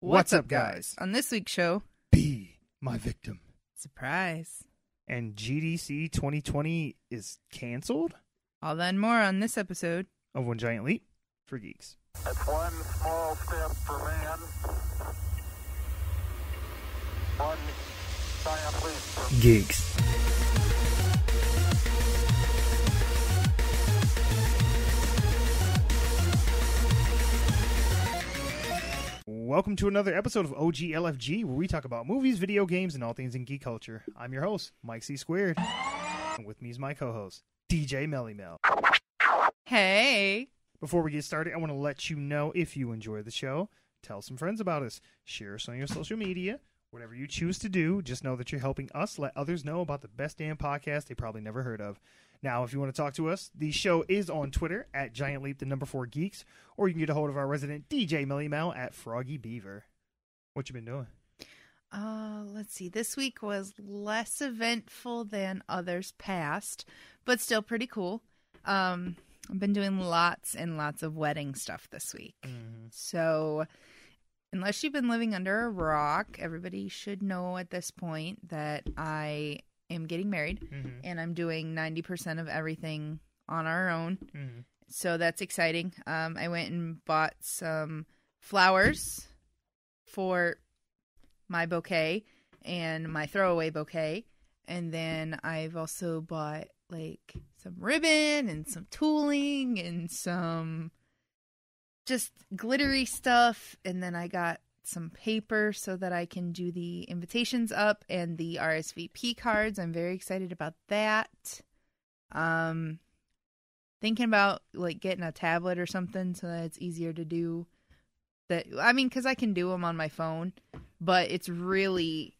What's up, guys? On this week's show, Be my victim. surprise. And GDC 2020 is canceled All that and more on this episode. of One Giant Leap for Geeks. That's one small step for man, one giant leap for Geeks. Welcome to another episode of OGLFG, where we talk about movies, video games, and all things in geek culture. I'm your host, Mike C. Squared. And with me is my co host, DJ Melly Mel. Hey. Before we get started, I want to let you know if you enjoy the show, tell some friends about us, share us on your social media, whatever you choose to do. Just know that you're helping us let others know about the best damn podcast they probably never heard of. Now, if you want to talk to us, the show is on Twitter at Giant Leap, the number four geeks, or you can get a hold of our resident DJ Melly Mel at Froggy Beaver. What you been doing? Uh, let's see. This week was less eventful than others past, but still pretty cool. Um, I've been doing lots and lots of wedding stuff this week. So, unless you've been living under a rock, everybody should know at this point that I am getting married Mhm. and I'm doing 90% of everything on our own. Mhm. So that's exciting. Um, I went and bought some flowers for my bouquet and my throwaway bouquet. And then I've also bought like some ribbon and some tooling and some just glittery stuff. And then I got some paper so that I can do the invitations up and the RSVP cards. I'm very excited about that. Um, thinking about like getting a tablet or something so that it's easier to do that i mean because i can do them on my phone but it's really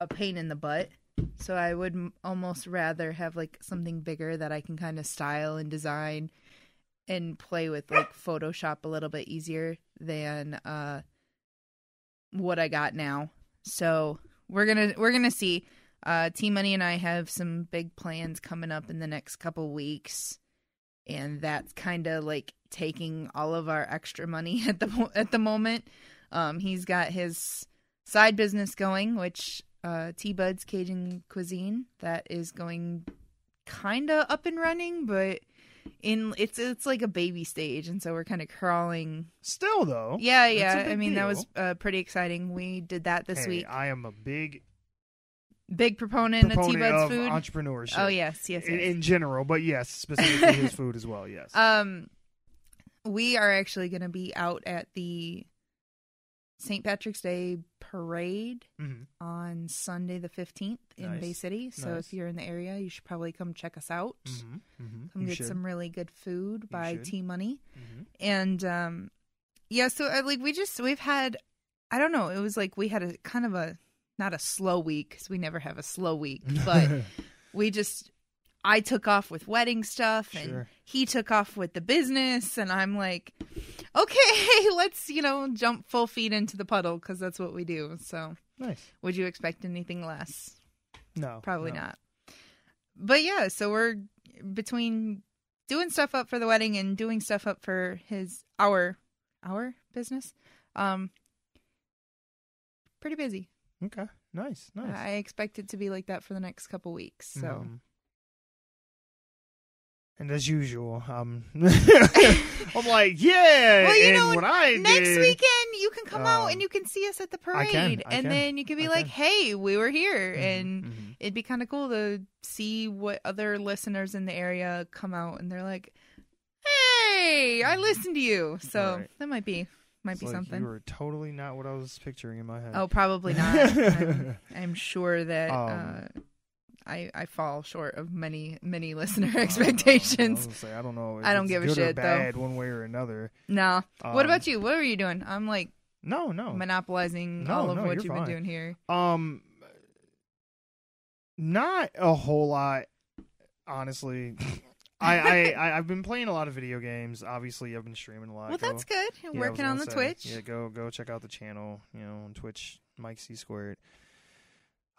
a pain in the butt so i would almost rather have like something bigger that i can kind of style and design and play with like photoshop a little bit easier than uh what i got now so we're gonna we're gonna see uh t money and i have some big plans coming up in the next couple weeks and that's kind of like taking all of our extra money at the at the moment. Um, he's got his side business going, which uh, T Bud's Cajun Cuisine, that is going kind of up and running, but in it's it's like a baby stage, and so we're kind of crawling. Still, though. Yeah, yeah. I mean, that was uh, pretty exciting. We did that this Hey, week. I am a big Big proponent, of T proponent of food. entrepreneurship. Oh yes, yes, in, yes. in general, but yes, specifically his food as well. Yes. Um, we are actually going to be out at the St. Patrick's Day parade Mhm. on Sunday the 15th in Nice. Bay City. So Nice. if you're in the area, you should probably come check us out. Mhm. Mhm. Come You get should. some really good food by. T Money. Mhm. And um yeah, so uh, like we just we've had I don't know, it was like we had a kind of a not a slow week cuz we never have a slow week, but we just I took off with wedding stuff and Sure. he took off with the business and I'm like okay, let's, you know, jump full feet into the puddle cuz that's what we do. So, nice. would you expect anything less? No, Probably no. not. But yeah, so we're between doing stuff up for the wedding and doing stuff up for his our our business. Um pretty busy. Okay, nice, nice. I expect it to be like that for the next couple weeks. So Mhm. And as usual, um, I'm like, yeah. Well, you know, what I next did- weekend you can come out Um, and you can see us at the I parade can, I and can, then you can be I like, can. "Hey, we were here." Mhm, And mhm. it'd be kind of cool to see what other listeners in the area come out and they're like, "Hey, I listened to you." So Mm-hmm. Right. that might be might It's be like something. You were totally not what I was picturing in my head. Oh, probably not. I'm, I'm sure that Um, uh, I I fall short of many many listener I. I expectations. say, I don't know. I don't give a shit, though. bad one way or another. No. Um, what about you? What are you doing? I'm like No, no. monopolizing No, all of no, what you've fine. been doing here. Um, not a whole lot, honestly. I, I, I I've been playing a lot of video games. Obviously, I've been streaming a lot. Well, Go- that's good. yeah, Working on the say, Twitch. Yeah, go go check out the channel. You know, on Twitch, Mike C Squared.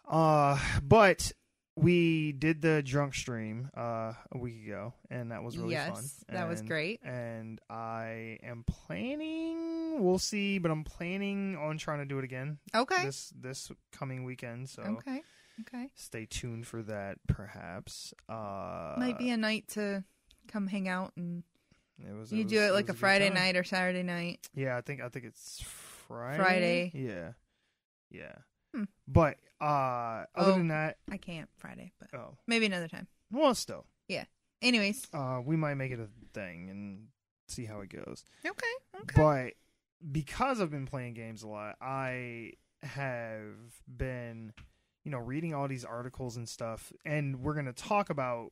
Uh, but we did the drunk stream uh, a week ago, and that was really fun. yes, that was great. And I am planning. We'll see, but I'm planning on trying to do it again Okay. this this coming weekend. So Okay. Okay. stay tuned for that. Perhaps uh, Might be a night to come hang out and It was, you was- do it like was a good Friday night or Saturday night. Yeah, I think I think it's Friday. Friday. Yeah, yeah. Hmm. But uh, other Oh. than that, I can't Friday, but oh maybe another time. well, still, Yeah. Anyways. uh, we might make it a thing and see how it goes. Okay. Okay. But because I've been playing games a lot, I have been, you know, reading all these articles and stuff, and we're gonna talk about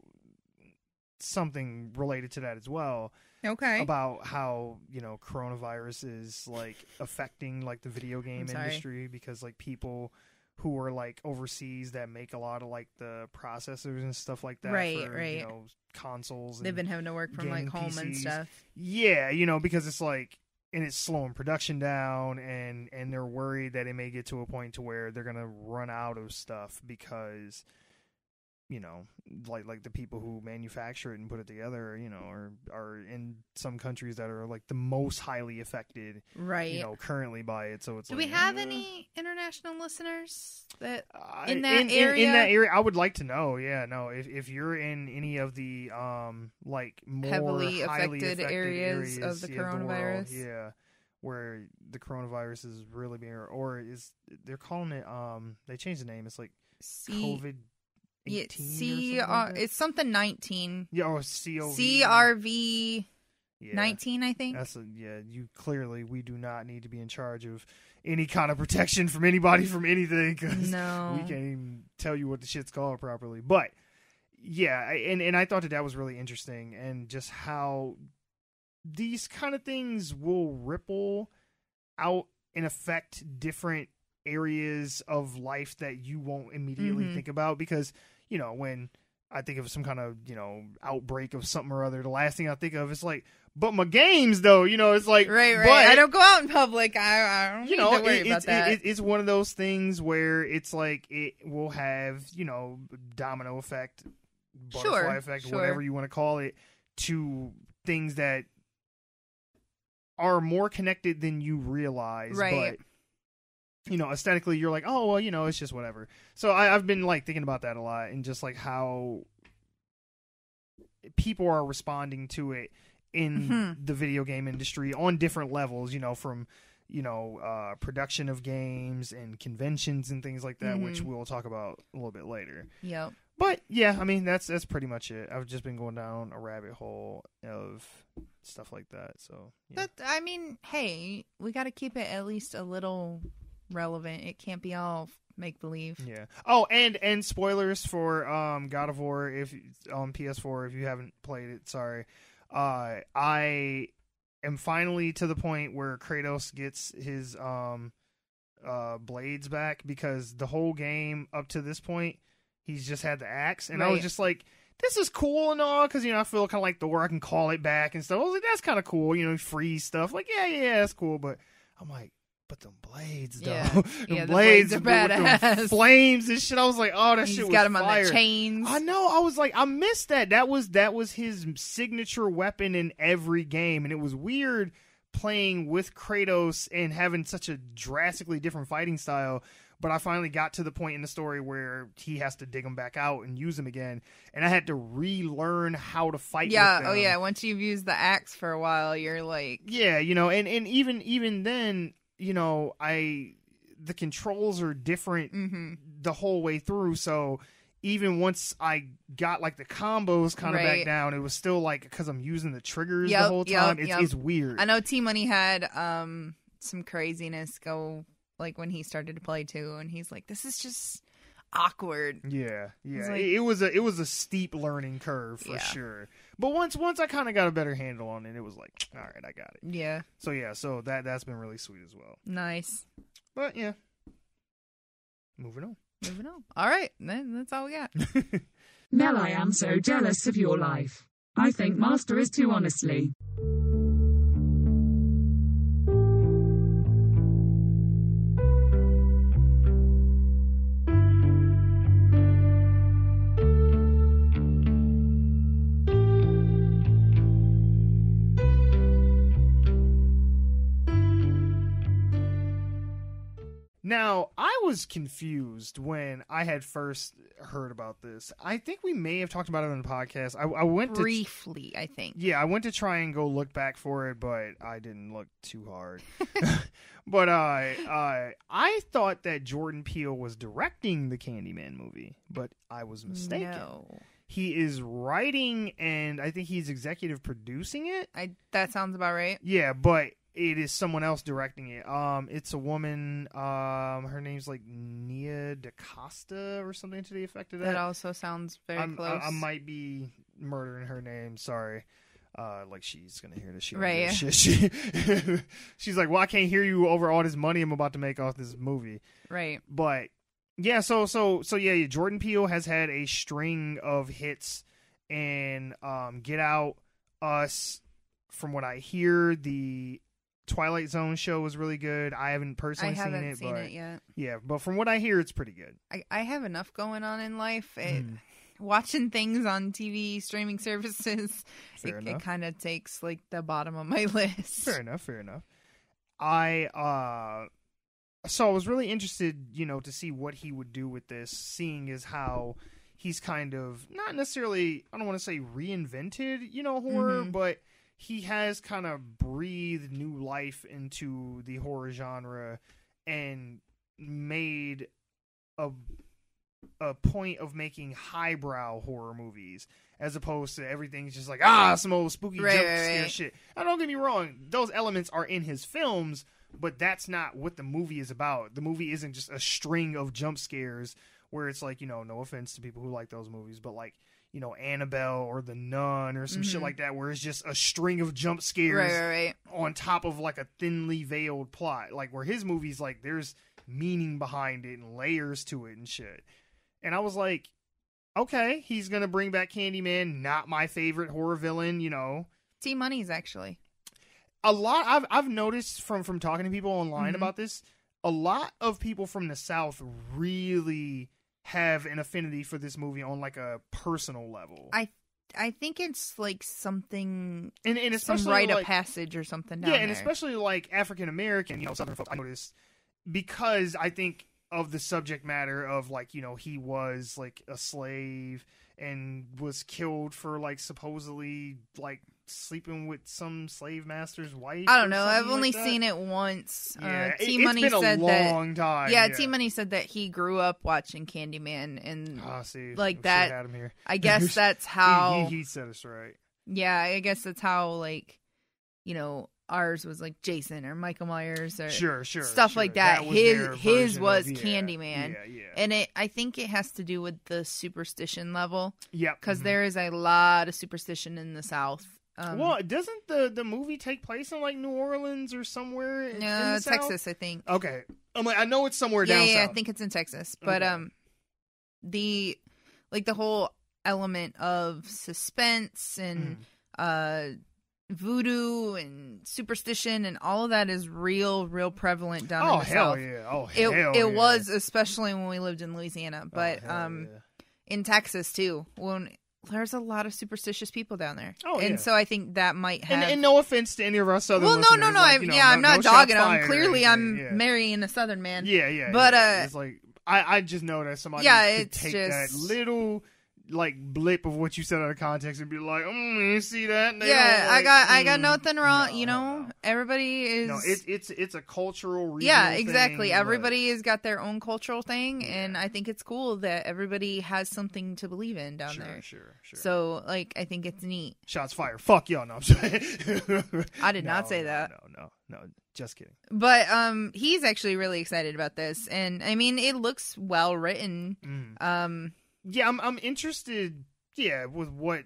something related to that as well okay. about how you know coronavirus is like affecting like the video game industry because like people who are like overseas that make a lot of like the processors and stuff like that Right, for, right. you know consoles and They've been having to work from like home and stuff. yeah you know because it's like and it's slowing production down and and they're worried that it may get to a point to where they're gonna run out of stuff because you know like like the people who manufacture it and put it together you know are are in some countries that are like the most highly affected Right. you know currently by it so it's Do like, we have uh, any international listeners that uh, in that in, area? in, that area i would like to know yeah no if, if you're in any of the um like more Heavily affected affected areas of the yeah, world, coronavirus? yeah where the coronavirus is really being or is they're calling it um they changed the name it's like C covid yeah, 18 C R like it's something 19. yeah COV CRV yeah. 19 I think. That's a, yeah. You clearly we do not need to be in charge of any kind of protection from anybody from anything because No. we can't even tell you what the shit's called properly. But yeah, I- and and I thought that that was really interesting and just how these kind of things will ripple out and affect different areas of life that you won't immediately Mhm. think about because you know when I think of some kind of you know outbreak of something or other, the last thing I think of is like, but my games though, you know, it's like right, right. but- I don't go out in public. I, I don't you know, it- it's, it- it's one of those things where it's like it will have, you know, domino effect, butterfly Sure, effect, sure. whatever you want to call it, to things that are more connected than you realize. Right. But you know, aesthetically, you're like, oh well, you know, it's just whatever. So I, I've been like thinking about that a lot, and just like how people are responding to it in Mhm. the video game industry on different levels. You know, from you know uh, production of games and conventions and things like that, which Mhm. we'll talk about a little bit later. yep. But yeah, I mean that's that's pretty much it. I've just been going down a rabbit hole of stuff like that. So yeah. But I mean, hey, we got to keep it at least a little relevant. It can't be all make believe. Yeah. Oh, and and spoilers for um God of War if on PS4 if you haven't played it, sorry. Uh I am finally to the point where Kratos gets his um uh blades back because the whole game up to this point he's just had the axe and I was just like this is cool and all because you know I feel kind of like Thor. I can call it back and stuff. I was like, that's kind of cool, you know, free stuff. Like, yeah, yeah, that's cool. But I'm like, but them blades, though, Yeah. them Yeah, the blades, blades are badass. flames and shit. I was like, oh, that He's shit was got him on the chains. I know. I was like, I missed that. That was that was his signature weapon in every game, and it was weird playing with Kratos and having such a drastically different fighting style. But I finally got to the point in the story where he has to dig them back out and use them again, and I had to relearn how to fight. yeah. Oh yeah. Once you've used the axe for a while, you're like, Yeah, you know, and and even even then, you know, I the controls are different mm-hmm. the whole way through. So even once I got like the combos kind of back down, it was still like because I'm using the triggers the Yep, whole yep, time. it's, yep. it's weird. I know T Money had um some craziness go like when he started to play too, and he's like, "This is just awkward." Yeah, yeah. like- it, it was a it was a steep learning curve for Yeah. sure. But once once I kind of got a better handle on it, it was like, all right, I got it. Yeah. So yeah, so that that's been really sweet as well. Nice. But yeah, moving on. Moving on. All right, then that's all we got. Mel, I am so jealous of your life. I think Master is too honestly. Now, I was confused when I had first heard about this. I think we may have talked about it on the podcast. I, I went to Briefly, I think. yeah, I went to try and go look back for it, but I didn't look too hard. but uh, uh, I thought that Jordan Peele was directing the Candyman movie, but I was mistaken. No. He is writing and I think he's executive producing it. I that sounds about right. Yeah, but it is someone else directing it. Um, it's a woman. Um, her name's like Nia DaCosta or something to the effect of that. That also sounds very I'm- close. I, I might be murdering her name. Sorry. Uh, like she's gonna hear this shit. Right. Shit. She, she's like, well, I can't hear you over all this money I'm about to make off this movie. Right. But yeah, so so so yeah, Jordan Peele has had a string of hits, and um, Get Out, Us. From what I hear, the Twilight Zone show was really good. I haven't I personally haven't seen it, seen but it yet. yeah, but from what I hear, it's pretty good. I, I have enough going on in life. It, Mm. Watching things on TV streaming services, Fair it, it kind of takes like the bottom of my list. Fair enough, fair enough. I uh so I was really interested, you know, to see what he would do with this, seeing as how he's kind of not necessarily I don't want to say reinvented, you know, horror, Mhm. but he has kind of breathed new life into the horror genre and made a a point of making highbrow horror movies as opposed to everything's just like ah some old spooky Right, jump scare right. shit. Now don't get me wrong, those elements are in his films, but that's not what the movie is about. The movie isn't just a string of jump scares where it's like, you know, no offense to people who like those movies, but like, you know, Annabelle or The Nun or some shit Mhm. like that where it's just a string of jump scares Right, right, right. on top of like a thinly veiled plot. Like where his movies like there's meaning behind it and layers to it and shit. And I was like, okay, he's gonna bring back Candyman, not my favorite horror villain, you know. T Money's actually. A lot I've I've noticed from from talking to people online Mhm. about this, a lot of people from the South really have an affinity for this movie on like a personal level. I I think it's like something, and and some especially rite like, of passage or something. Yeah, and there. especially like African American, you know, Southern folks. I noticed because I think of the subject matter of like you know he was like a slave and was killed for like supposedly like sleeping with some slave master's wife. I don't know. I've only that. seen it once. Yeah, uh, T Money said that. long time. Yeah, yeah. T Money said that he grew up watching Candyman, and Ah, see, like that-. I guess that's how. he, he said us right. yeah, I guess that's how like, you know, ours was like Jason or Michael Myers or Sure, sure. stuff sure. like that. was His- his was of, yeah, Candyman. Yeah, yeah. and it. I think it has to do with the superstition level Yeah, because mhm. there is a lot of superstition in the South. Um, well, doesn't the the movie take place in like New Orleans or somewhere? In, in uh, the South? Texas, I think. Okay, I'm like I know it's somewhere yeah, down yeah, south. I think it's in Texas. But Okay. um, the like the whole element of suspense and Mhm. uh voodoo and superstition and all of that is real, real prevalent down Oh in the hell south. yeah! Oh It hell it yeah. was especially when we lived in Louisiana, Oh, but hell um yeah. in Texas too. When there's a lot of superstitious people down there. Oh, and yeah. so I think that might have And, and no offense to any of our southern well, no, no, no. like, I'm, you know, yeah, I'm not no dogging fired Clearly, I'm yeah. marrying a Southern man. Yeah, yeah. But, yeah. uh, it's like I, I just know that somebody Yeah, could it's take just- that little like blip of what you said out of context and be like, mm, you see that? They yeah, don't I like, got I got mm. nothing wrong. No, you know, no. everybody is. No, it's it's it's a cultural. yeah, exactly. thing, but- Everybody has got their own cultural thing, Yeah. and I think it's cool that everybody has something to believe in down sure, there. Sure, sure. So, like, I think it's neat. shots fired. Fuck y'all. No, I'm sorry. I did not say no, that. No, no, no. Just kidding. But um, he's actually really excited about this, and I mean, it looks well written. Mm. Um, Yeah, I'm I'm interested. Yeah, with what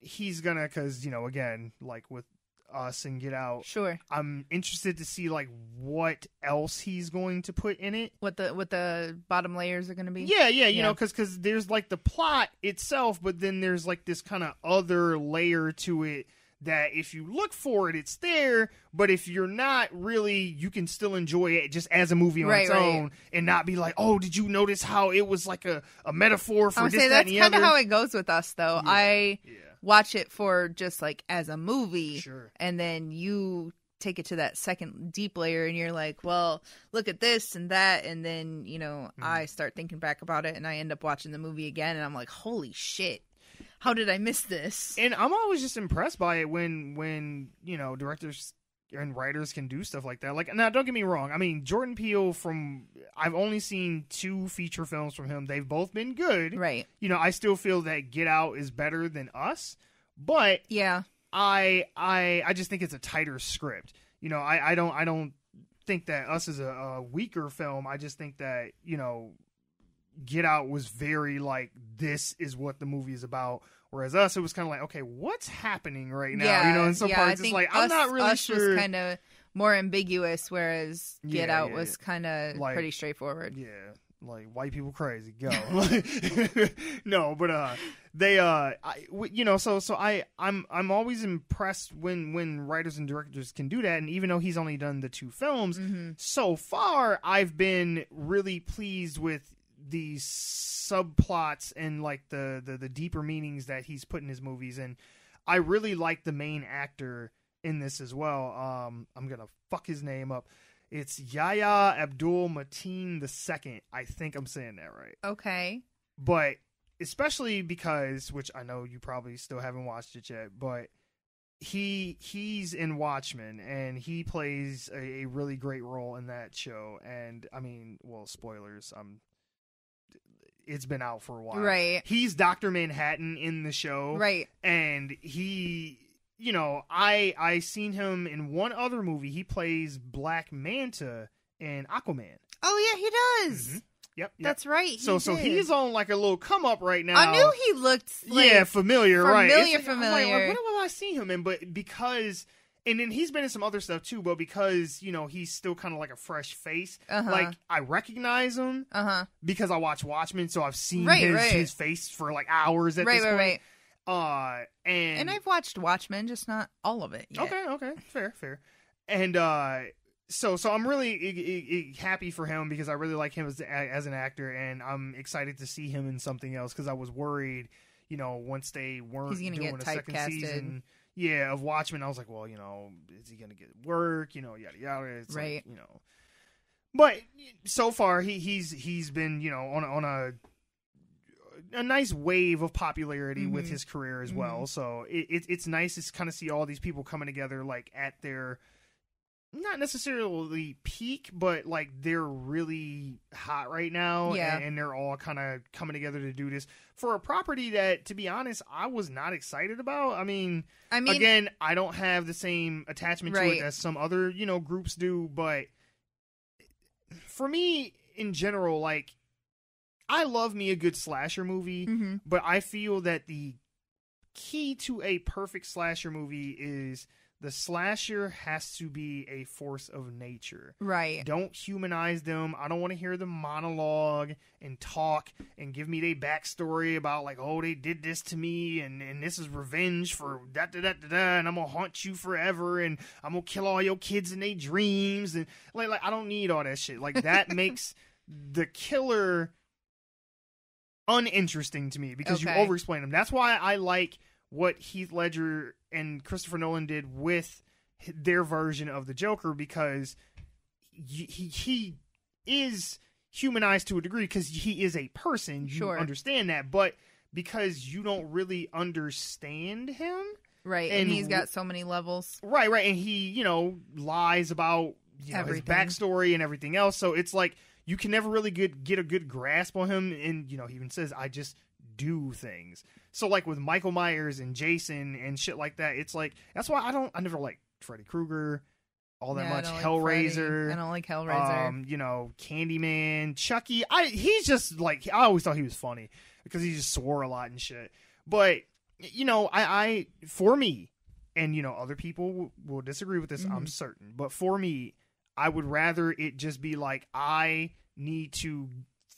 he's gonna, because you know, again, like with us and Get Out, sure. I'm interested to see like what else he's going to put in it. What the what the bottom layers are going to be? Yeah, yeah, you Yeah. know, because because there's like the plot itself, but then there's like this kind of other layer to it that if you look for it, it's there. But if you're not really, you can still enjoy it just as a movie on Right, its right. own, and not be like, oh, did you notice how it was like a, a metaphor for this, say that, that's and the kind of how it goes with us, though. Yeah. I yeah, watch it for just like as a movie, sure. and then you take it to that second deep layer and you're like, well, look at this and that and then, you know, Mm-hmm. I start thinking back about it and I end up watching the movie again and I'm like, holy shit. How did I miss this? and I'm always just impressed by it when when you know directors and writers can do stuff like that. Like now, don't get me wrong. I mean, Jordan Peele from I've only seen two feature films from him. They've both been good. Right. You know, I still feel that Get Out is better than Us, but Yeah. I I I just think it's a tighter script. You know, I I don't I don't think that Us is a, a weaker film. I just think that you know, Get Out was very like this is what the movie is about. Whereas Us, it was kind of like, okay, what's happening right now? yeah. you know, in some yeah, parts, it's like us, I'm not really us sure. was kind of more ambiguous, whereas Get Yeah, Out was kind of Like- pretty straightforward. Yeah, like white people crazy. Go. no, but uh, they uh, I, w- you know, so so I I'm I'm always impressed when when writers and directors can do that. And even though he's only done the two films Mm-hmm. so far, I've been really pleased with the subplots and like the the the deeper meanings that he's put in his movies. And I really like the main actor in this as well. Um, I'm gonna fuck his name up. It's Yahya Abdul Mateen the second. I think I'm saying that right. Okay. But especially because, which I know you probably still haven't watched it yet, but he he's in Watchmen and he plays a, a really great role in that show. And I mean, well, spoilers. Um, it's been out for a while. Right. He's Doctor Manhattan in the show Right. and he you know i i seen him in one other movie he plays black manta in aquaman Oh yeah, he does. Mhm. yep, yep. That's right. so so he's on like a little come up right now I knew he looked. Like, yeah familiar, right familiar, It's like- like, familiar. what have i seen him in but because and then he's been in some other stuff too but because you know he's still kind of like a fresh face Uh-huh. like i recognize him Uh huh. because i watch watchmen so i've seen Right, his, right. his face for like hours at Right, this right, point right. uh and And I've watched Watchmen, just not all of it. Yet. Okay, okay, fair, fair. And uh so so I'm really i- i- happy for him because I really like him as as an actor, and I'm excited to see him in something else because I was worried, you know, once they weren't He's gonna doing get a second season. Yeah, of Watchmen, I was like, well, you know, is he gonna get work? You know, yada yada. It's like, Right. you know, but so far he he's he's been you know on a, on a a nice wave of popularity with Mhm. his career as well. So it, it it's nice to kind of see all these people coming together like at their not necessarily peak, but like they're really hot right now, Yeah. and, and they're all kind of coming together to do this for a property that, to be honest, I was not excited about. I mean, I mean, again, I don't have the same attachment to Right. it as some other you know groups do, but for me in general, like I love me a good slasher movie, mhm. but I feel that the key to a perfect slasher movie is the slasher has to be a force of nature. right. Don't humanize them. I don't want to hear them monologue and talk and give me their backstory about like, oh, they did this to me and, and this is revenge for da da da da da and I'm gonna haunt you forever and I'm gonna kill all your kids in their dreams and like like I don't need all that shit. Like that makes the killer uninteresting to me because Okay. you over explain them. That's why I like what Heath Ledger and Christopher Nolan did with their version of the Joker because y- he he is humanized to a degree because he is a person. You Sure. understand that, but because you don't really understand him, Right. And, and he's got so many levels. right, right, and he you know lies about you know, his backstory and everything else. So it's like you can never really get get a good grasp on him. And you know, he even says, "I just do things." So like with Michael Myers and Jason and shit like that, it's like that's why I don't I never like Freddy Krueger all that Yeah, much. like Hellraiser. I don't like Hellraiser. Um, you know, Candyman, Chucky. I he's just like I always thought he was funny because he just swore a lot and shit. But you know, I, I for me, and you know, other people will disagree with this. I'm Mhm. certain, but for me, I would rather it just be like I need to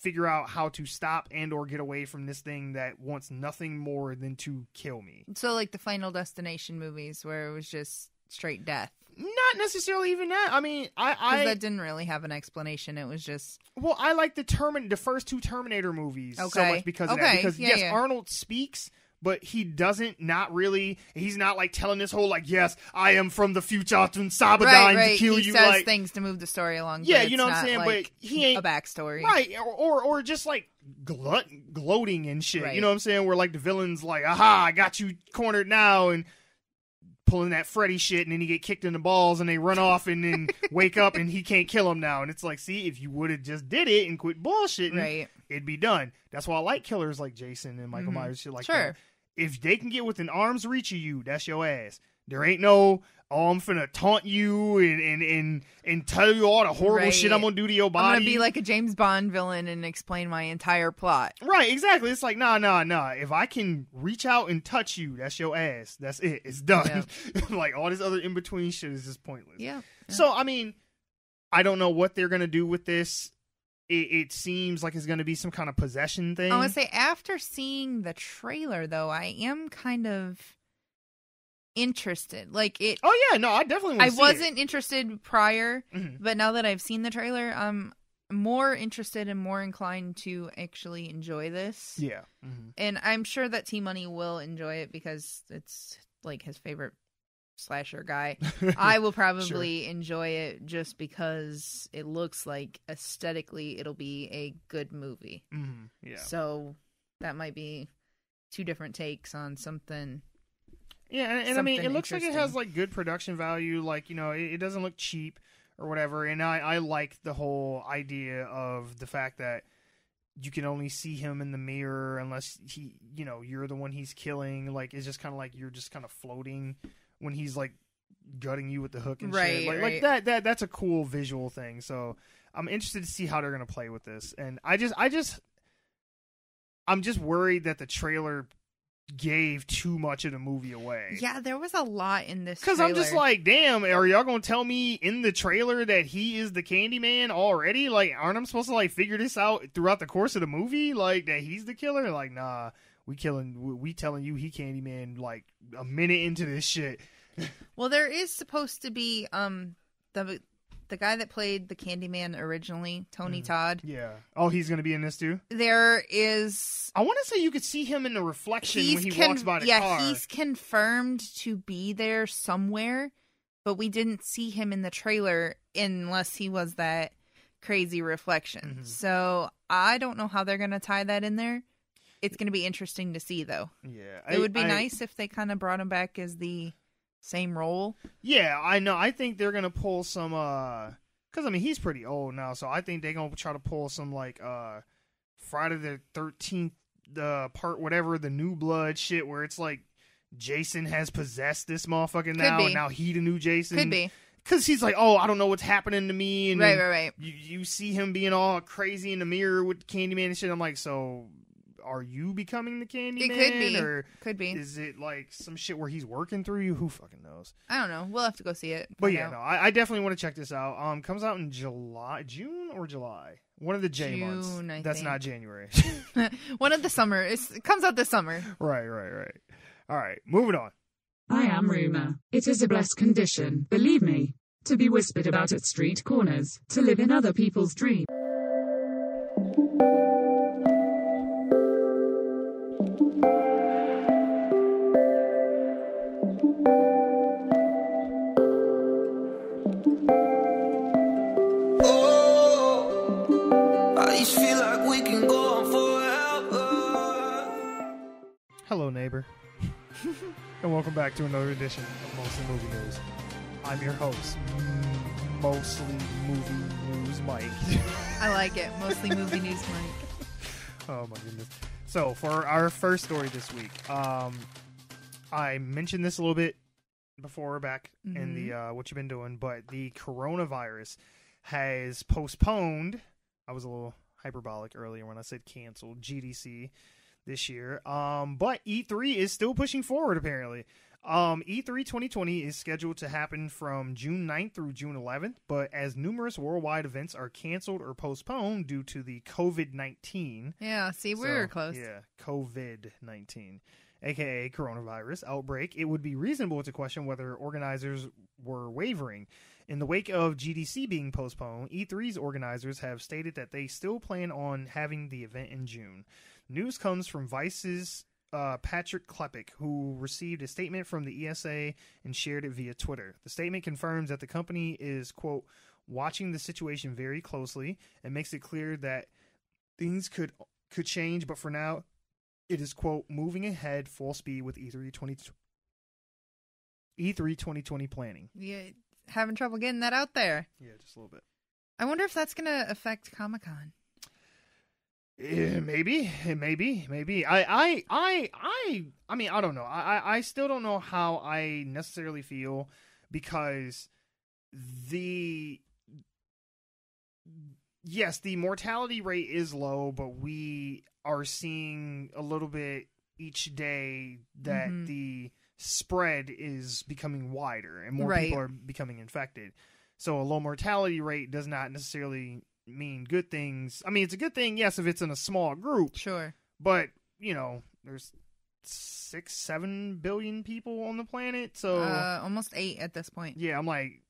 figure out how to stop and or get away from this thing that wants nothing more than to kill me. so like the Final Destination movies where it was just straight death. Not necessarily even that. I mean, I, I that didn't really have an explanation. It was just Well, I like the Termin the first two Terminator movies so much because of that. Because Yeah, yes, yeah. Arnold speaks, but he doesn't not really he's not like telling this whole like yes I am from the future to Cyberdyne right, right. to kill he you says like things to move the story along. Yeah, you know what I'm saying, but he ain't- a backstory. right or, or or just like glut, gloating and shit. Right. You know what I'm saying? Where like the villain's like, "Aha, I got you cornered now," and pulling that Freddy shit, and then he get kicked in the balls, and they run off, and then wake up, and he can't kill him now. And it's like, see, if you would have just did it and quit bullshitting, Right. it'd be done. That's why I like killers like Jason and Michael Mhm. Myers, shit like Sure. that. If they can get within arm's reach of you, that's your ass. There ain't no, oh, I'm finna taunt you and and and, and tell you all the horrible Right. shit I'm gonna do to your body. I'm gonna be like a James Bond villain and explain my entire plot. Right, exactly. It's like, nah, nah, nah. If I can reach out and touch you, that's your ass. That's it. It's done. like all this other in between shit is just pointless. Yeah. So I mean, I don't know what they're gonna do with this. It, it seems like it's gonna be some kind of possession thing. I would say after seeing the trailer, though, I am kind of interested. Like it, oh yeah, no, I definitely. I wasn't interested prior, It. Mhm. but now that I've seen the trailer, I'm more interested and more inclined to actually enjoy this. Yeah. Mhm. And I'm sure that T Money will enjoy it because it's like his favorite slasher guy. I will probably enjoy it just because it looks like aesthetically it'll be a good movie. Mhm. Yeah. So that might be two different takes on something. Yeah, and, and I mean, it looks like it has like good production value. Like you know, it, it doesn't look cheap or whatever. And I I like the whole idea of the fact that you can only see him in the mirror unless he, you know, you're the one he's killing. Like it's just kind of like you're just kind of floating when he's like gutting you with the hook and Right, shit. Like, like that that that's a cool visual thing. So I'm interested to see how they're gonna play with this. And I just I just I'm just worried that the trailer gave too much of the movie away. Yeah, there was a lot in this. Because I'm just like, damn, are y'all gonna tell me in the trailer that he is the Candyman already? Like, aren't I supposed to like figure this out throughout the course of the movie? Like that he's the killer? Like, nah, we killing, we, telling you he Candyman like a minute into this shit. Well, there is supposed to be um the the guy that played the Candyman originally, Tony Mm. Todd. Yeah. Oh, he's gonna be in this too. There is I want to say you could see him in the reflection when he con- walks by the yeah car. he's confirmed to be there somewhere, but we didn't see him in the trailer unless he was that crazy reflection. Mhm. So I don't know how they're gonna tie that in there. It's gonna be interesting to see though. Yeah, It I- would be I- nice if they kind of brought him back as the same role. Yeah, I know. I think they're gonna pull some. uh Because I mean, he's pretty old now, so I think they're gonna try to pull some like uh Friday the Thirteenth, the part whatever the New Blood shit, where it's like Jason has possessed this motherfucker now, and now he the new Jason. Could be because he's like, oh, I don't know what's happening to me, and right, right, right. You, you see him being all crazy in the mirror with Candyman and shit. I'm like, so are you becoming the Candyman? It could be. or Could be. is it like some shit where he's working through you? Who fucking knows? I don't know. We'll have to go see it. But yeah, out. no, I, I definitely want to check this out. Um, comes out in July, June or July, one of the J months. I That's think. not January. One of the summer. It's, it comes out this summer. right, right, right. All right, moving on. I am rumour. It is a blessed condition, believe me. To be whispered about at street corners, to live in other people's dreams. Back to another edition of Mostly Movie News. I'm your host, mm, Mostly Movie News Mike. I like it. Mostly movie news, Mike. Oh my goodness. So for our first story this week, um, I mentioned this a little bit before back in the uh, what you've been doing, but the coronavirus has postponed. I was a little hyperbolic earlier when I said canceled GDC this year. Um, but E3 is still pushing forward apparently. Um, E3 2020 is scheduled to happen from June 9th through June 11th, but as numerous worldwide events are canceled or postponed due to the COVID 19, Yeah, see, we were close. Yeah, COVID 19, aka coronavirus outbreak. It would be reasonable to question whether organizers were wavering. In the wake of GDC being postponed, E3's organizers have stated that they still plan on having the event in June. News comes from Vice's uh, Patrick Klepek, who received a statement from the ESA and shared it via Twitter. The statement confirms that the company is, quote, watching the situation very closely and makes it clear that things could could change, but for now, it is, quote, moving ahead full speed with E E3 20, E3 2020 planning. Yeah, having trouble getting that out there. Yeah, just a little bit. I wonder if that's gonna affect Comic Con. Eh, maybe, eh, maybe, maybe. I, I, I, I. I mean, I don't know. I, I, I still don't know how I necessarily feel because the yes, the mortality rate is low, but we are seeing a little bit each day that Mhm. the spread is becoming wider and more Right. people are becoming infected. So a low mortality rate does not necessarily mean good things. I mean, it's a good thing, yes, if it's in a small group, Sure. but you know, there's six, seven billion people on the planet, so Uh, almost eight at this point. yeah, I'm like,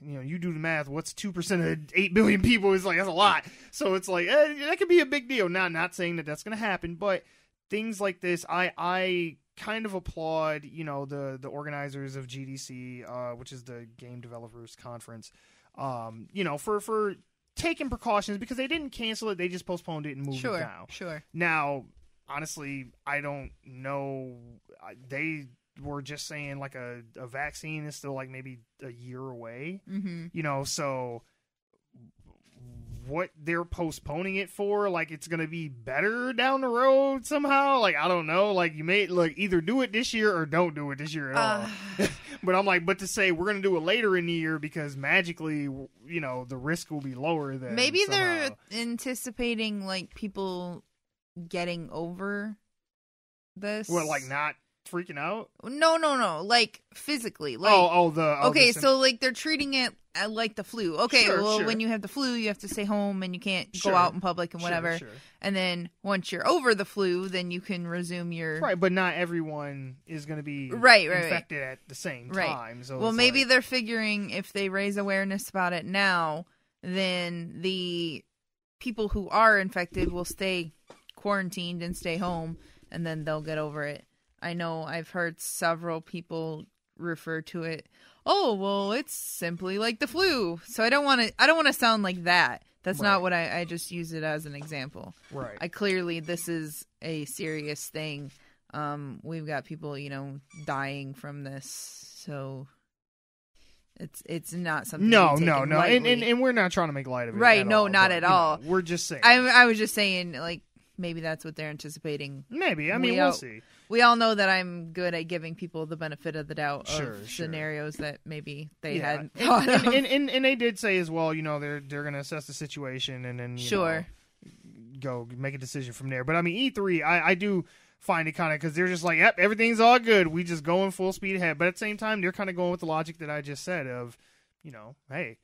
you know, you do the math. What's two percent of eight billion people? Is like that's a lot. So it's like eh, that could be a big deal. Not not saying that that's going to happen, but things like this, I I kind of applaud. You know, the the organizers of GDC, uh, which is the Game Developers Conference. Um, you know, for for taking precautions because they didn't cancel it; they just postponed it and moved Sure. it down. Sure. Now, honestly, I don't know. They were just saying like a, a vaccine is still like maybe a year away, Mm-hmm. you know, so what they're postponing it for, like it's going to be better down the road somehow. Like, I don't know. Like, you may like either do it this year or don't do it this year at Uh, all. but I'm like, but to say we're going to do it later in the year because magically, you know, the risk will be lower than Maybe they're anticipating like people getting over this. what, like not freaking out? No, no, no. Like physically. Like oh, oh, the oh, okay, the so like they're treating it uh, like the flu. Okay, Sure, well sure. when you have the flu, you have to stay home and you can't Sure. go out in public and whatever. And then once you're over the flu, then you can resume your Right, but not everyone is going to be Right, right, right. infected at the same Right. time. So well, maybe like- they're figuring if they raise awareness about it now, then the people who are infected will stay quarantined and stay home, and then they'll get over it. I know I've heard several people refer to it. Oh, well, it's simply like the flu. So I don't want to. I don't want to sound like that. That's Right. not what I. I just use it as an example. right. I clearly this is a serious thing. Um, we've got people, you know, dying from this, so it's it's not something. no, no, no, and, and and we're not trying to make light of it. Right, no, all, not but, at you know, all. we're just saying. I I was just saying, like maybe that's what they're anticipating. maybe. I mean, we we'll all- see. We all know that I'm good at giving people the benefit of the doubt Sure, of sure. scenarios that maybe they yeah, hadn't and, thought and, of. and, and, and they did say as well. You know, they're they're going to assess the situation and then you Sure. know, go make a decision from there. But I mean, E three, I I do find it kind of because they're just like, yep, everything's all good. We just going full speed ahead. But at the same time, they're kind of going with the logic that I just said of, you know, hey.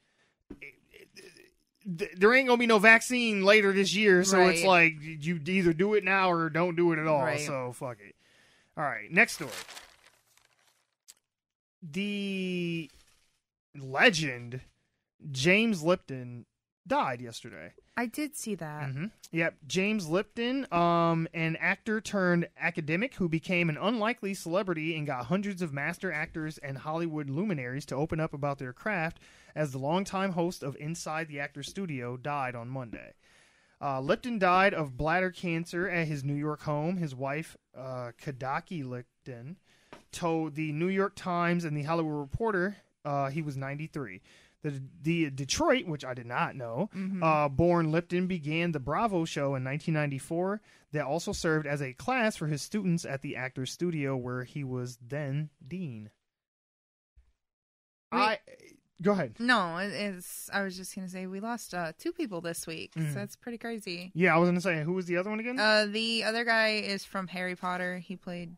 th- There ain't gonna be no vaccine later this year, so it's like you either do it now or don't do it at all. Right. So fuck it. All right, next story. The legend James Lipton died yesterday. I did see that. hmm Yep, James Lipton, um, an actor turned academic who became an unlikely celebrity and got hundreds of master actors and Hollywood luminaries to open up about their craft. As the longtime host of Inside the Actor Studio died on Monday. Uh, Lipton died of bladder cancer at his New York home. His wife, uh, Kedakai Lipton, told the New York Times and the Hollywood Reporter uh, he was 93. The, the Detroit, which I did not know, Mhm. uh, born Lipton began the Bravo show in 1994 that also served as a class for his students at the Actors Studio where he was then dean. We- I go ahead. No, it- it's. I was just gonna say we lost uh, two people this week. Mhm. So that's pretty crazy. Yeah, I was gonna say who was the other one again? Uh, the other guy is from Harry Potter. He played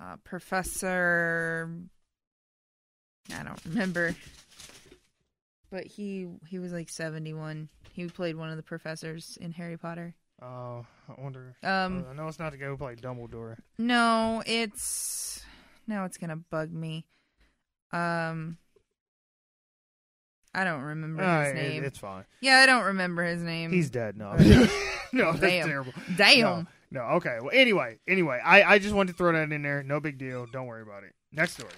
uh, Professor. I don't remember, but he he was like seventy one. He played one of the professors in Harry Potter. Oh, I wonder. Um, uh, I know it's not the guy who played Dumbledore. no, it's now it's gonna bug me. Um, I don't remember Uh, his it- name. it's fine. yeah, I don't remember his name. He's dead. No, no, that's Damn. terrible. Damn. No. No, okay. Well, anyway, anyway, I, I just wanted to throw that in there. No big deal. Don't worry about it. Next story.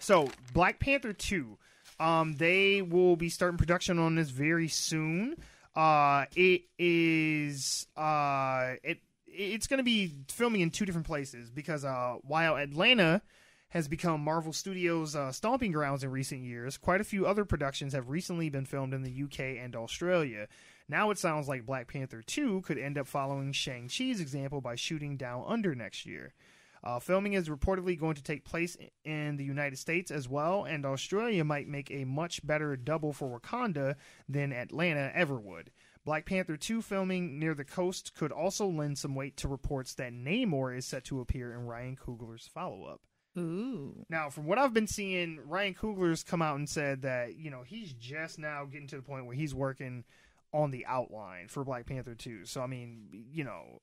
So, Black Panther 2. Um, they will be starting production on this very soon. Uh, it is uh, it it's going to be filming in two different places because uh, while Atlanta has become Marvel Studios' uh, stomping grounds in recent years, quite a few other productions have recently been filmed in the UK and Australia. Now it sounds like Black Panther 2 could end up following Shang-Chi's example by shooting Down Under next year. Uh, filming is reportedly going to take place in the United States as well, and Australia might make a much better double for Wakanda than Atlanta ever would. Black Panther 2 filming near the coast could also lend some weight to reports that Namor is set to appear in Ryan Coogler's follow up. Ooh. Now, from what I've been seeing, Ryan Coogler's come out and said that, you know, he's just now getting to the point where he's working on the outline for Black Panther 2. So, I mean, you know,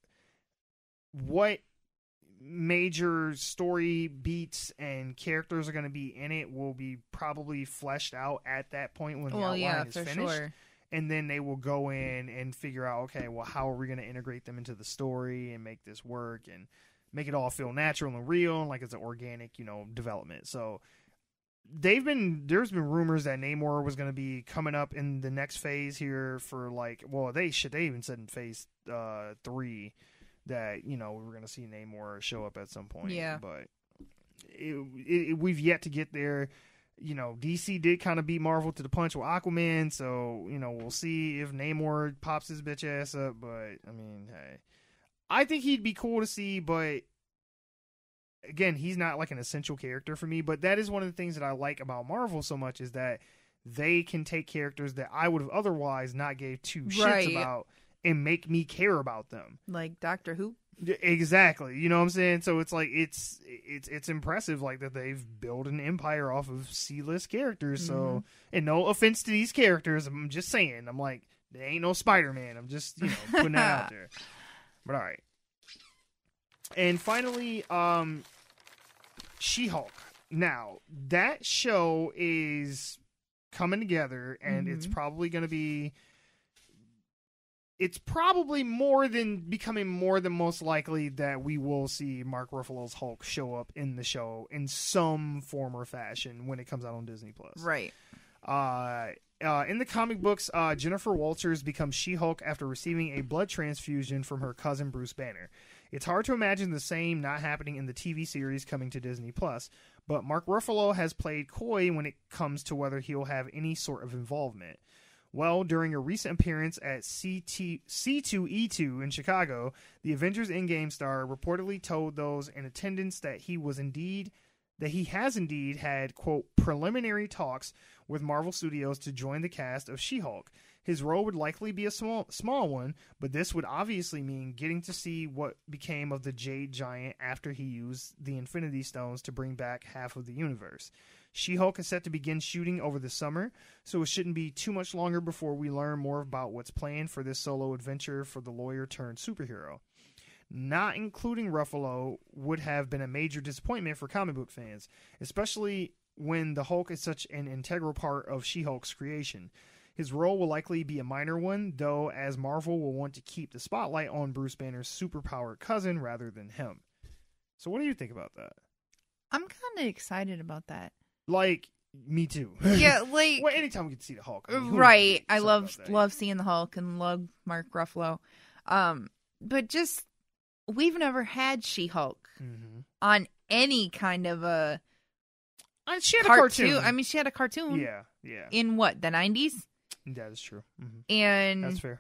what major story beats and characters are going to be in it will be probably fleshed out at that point when the Well, outline yeah, is finished sure. and then they will go in and figure out okay well how are we going to integrate them into the story and make this work and make it all feel natural and real and like it's an organic you know development so they've been there's been rumors that Namor was going to be coming up in the next phase here for like well they should they even said in phase uh 3 that you know we were going to see Namor show up at some point Yeah. but it, it, we've yet to get there you know, DC did kind of beat Marvel to the punch with Aquaman, so you know we'll see if Namor pops his bitch ass up. But I mean, hey, I think he'd be cool to see, but again, he's not like an essential character for me. But that is one of the things that I like about Marvel so much is that they can take characters that I would have otherwise not gave two shits Right. about and make me care about them. Like Doctor Who. Exactly. You know what I'm saying? So it's like it's it's it's impressive like that they've built an empire off of C-list characters. So mm-hmm. and no offense to these characters, I'm just saying. I'm like they ain't no Spider-Man. I'm just, you know, putting that out there. But all right. And finally, um She-Hulk. Now, that show is coming together and it's Mhm. probably going to be it's probably more than becoming more than most likely that we will see Mark Ruffalo's Hulk show up in the show in some form or fashion when it comes out on Disney Plus. Right. Uh, uh, in the comic books, uh, Jennifer Walters becomes She Hulk after receiving a blood transfusion from her cousin Bruce Banner. It's hard to imagine the same not happening in the TV series coming to Disney Plus, but Mark Ruffalo has played coy when it comes to whether he'll have any sort of involvement. Well, during a recent appearance at CT, C2E2 in Chicago, the Avengers Endgame star reportedly told those in attendance that he was indeed that he has indeed had quote preliminary talks with Marvel Studios to join the cast of She-Hulk. His role would likely be a small small one, but this would obviously mean getting to see what became of the Jade Giant after he used the Infinity Stones to bring back half of the universe. She-Hulk is set to begin shooting over the summer, so it shouldn't be too much longer before we learn more about what's planned for this solo adventure for the lawyer turned superhero. Not including Ruffalo would have been a major disappointment for comic book fans, especially when the Hulk is such an integral part of She Hulk's creation. His role will likely be a minor one, though, as Marvel will want to keep the spotlight on Bruce Banner's superpowered cousin rather than him. So, what do you think about that? I'm kind of excited about that. Like, me too. Yeah, like well, anytime we get to see the Hulk, I mean, right. I love love seeing the Hulk and love Mark Ruffalo. Um, but just we've never had She Hulk Mhm. on any kind of a Uh, she had a cartoon. cartoon. I mean, she had a cartoon yeah, yeah, in what the '90s, Yeah, that is true. hmm and That's fair.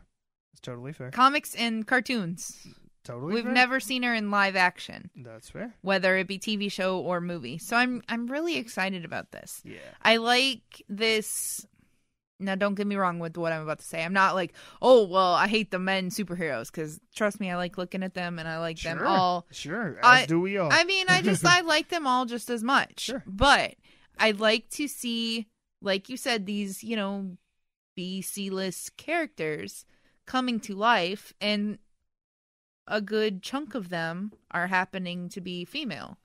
It's totally fair. comics and cartoons. Totally, We've fair. never seen her in live action, That's fair. whether it be TV show or movie. So I'm I'm really excited about this. Yeah. I like this. Now, don't get me wrong with what I'm about to say. I'm not like, oh, well, I hate the men superheroes because trust me, I like looking at them and I like them all. Sure. As I- do we all. I mean, I just I like them all just as much. Sure. But I like to see, like you said, these you know B C list characters coming to life, and a good chunk of them are happening to be female.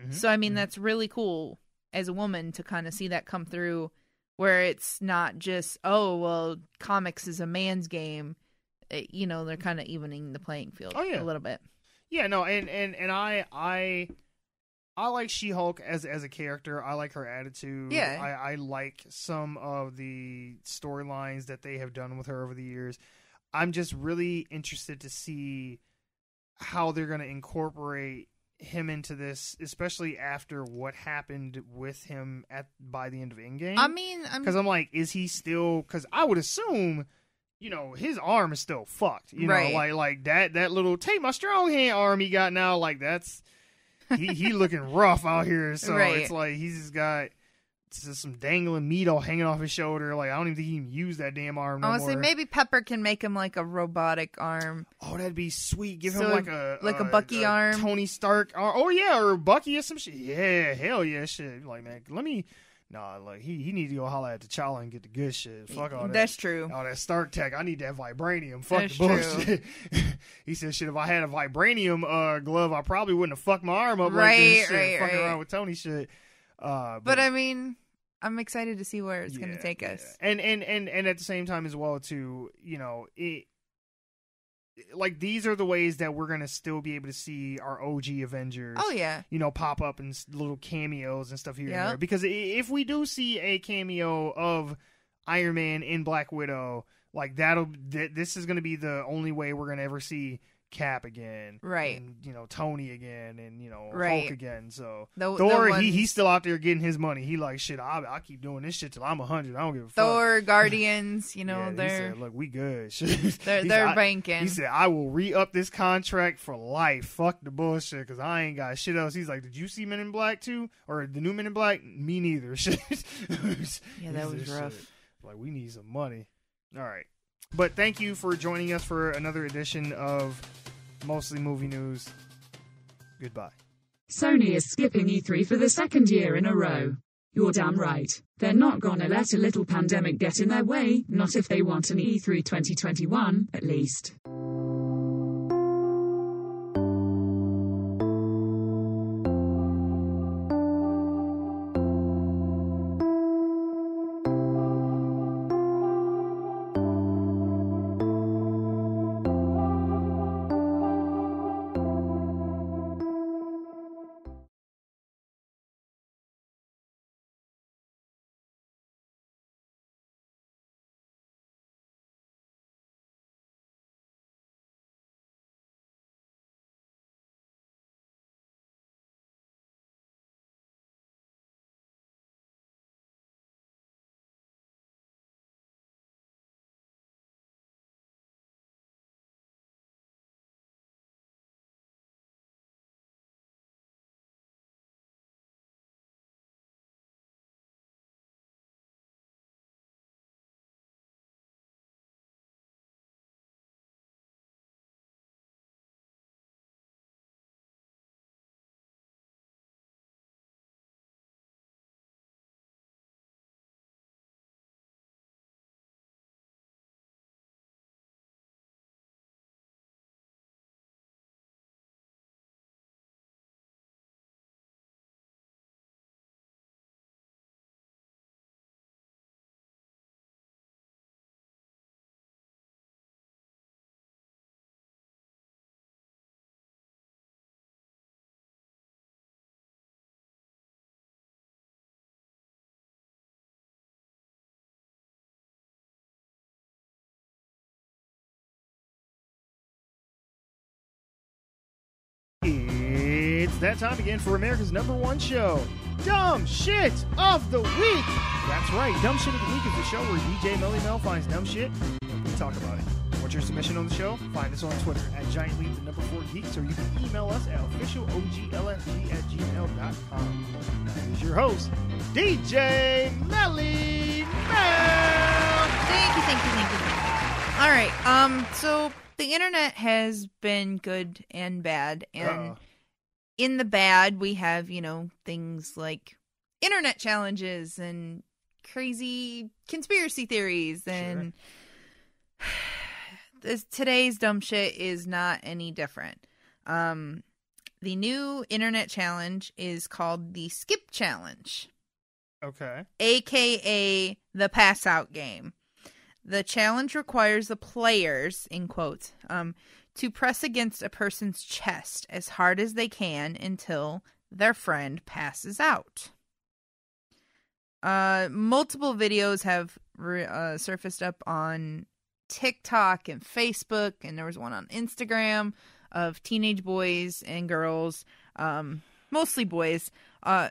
Mhm. So I mean, Mhm. that's really cool as a woman to kind of see that come through, where it's not just oh well, comics is a man's game. uh, you know they're kind of evening the playing field Oh, yeah. a little bit. Yeah, no, and and and I I I like She Hulk as as a character. I like her attitude. Yeah. I, I like some of the storylines that they have done with her over the years. I'm just really interested to see how they're going to incorporate him into this, especially after what happened with him at by the end of Endgame. I mean, I'm because I'm like, is he still? Because I would assume, you know, his arm is still fucked. You Right. know, like like that that little take my strong hand arm he got now. Like that's he he looking rough out here. So Right. it's like he's just got just some dangling meat all hanging off his shoulder. Like I don't even think he can use that damn arm no honestly more. maybe Pepper can make him like a robotic arm. Oh, that'd be sweet. Give So, him like a like a Bucky arm? Tony Stark. Ar- oh yeah, or Bucky or some shit. Yeah, hell yeah, shit. Like man, let me. Nah, like he he need to go holler at T'Challa and get the good shit. Fuck all that. That's true. all that Stark tech. I need that vibranium. Fuck That's the bullshit. he said, "Shit, if I had a vibranium uh, glove, I probably wouldn't have fucked my arm up like this. Shit, right, fucking right. around with Tony shit." Uh, But I mean, I'm excited to see where it's going to take yeah. us. And and and and at the same time as well, too, you know, it like these are the ways that we're gonna still be able to see our OG Avengers. Oh yeah, You know, pop up in s- little cameos and stuff here Yeah. and there. Because if we do see a cameo of Iron Man in Black Widow, like that'll th- this is gonna be the only way we're gonna ever see Cap again, Right. And you know Tony again, and you know Right. Hulk again. So The- the Thor, he he's still out there getting his money. He like shit. I I keep doing this shit till I'm hundred. I don't give a fuck. Thor, Guardians. You know Yeah, they're said, look, we good. they're He they're I- banking. He said, I will re up this contract for life. Fuck the bullshit, because I ain't got shit else. He's like, Did you see Men in Black too? Or the new Men in Black? Me neither. Shit. Yeah, that was rough. "Shit, Like, we need some money. All right. But thank you for joining us for another edition of Mostly Movie News. Goodbye. Sony is skipping E3 for the second year in a row. You're damn right. They're not gonna let a little pandemic get in their way, not if they want an E E3 2021, at least. It's that time again for America's number one show, Dumb Shit of the Week. That's right, Dumb Shit of the Week is the show where DJ Melly Mel finds dumb shit and we talk about it. What's your submission on the show? Find us on Twitter at Giant Leap, the number four geeks, or you can email us at officialoglfg at gmail.com. Here's your host, DJ Melly Mel. Thank you, thank you. thank you. All right. Um. So the internet has been good and bad, and Uh-oh. in the bad, we have you know things like internet challenges and crazy conspiracy theories, and this today's dumb shit is not any different. Um, the new internet challenge is called the Skip Challenge Okay. aka the pass out game. The challenge requires the players, in quotes, um, to press against a person's chest as hard as they can until their friend passes out. Uh, multiple videos have re- uh, surfaced up on TikTok and Facebook, and there was one on Instagram of teenage boys and girls, um, mostly boys, uh,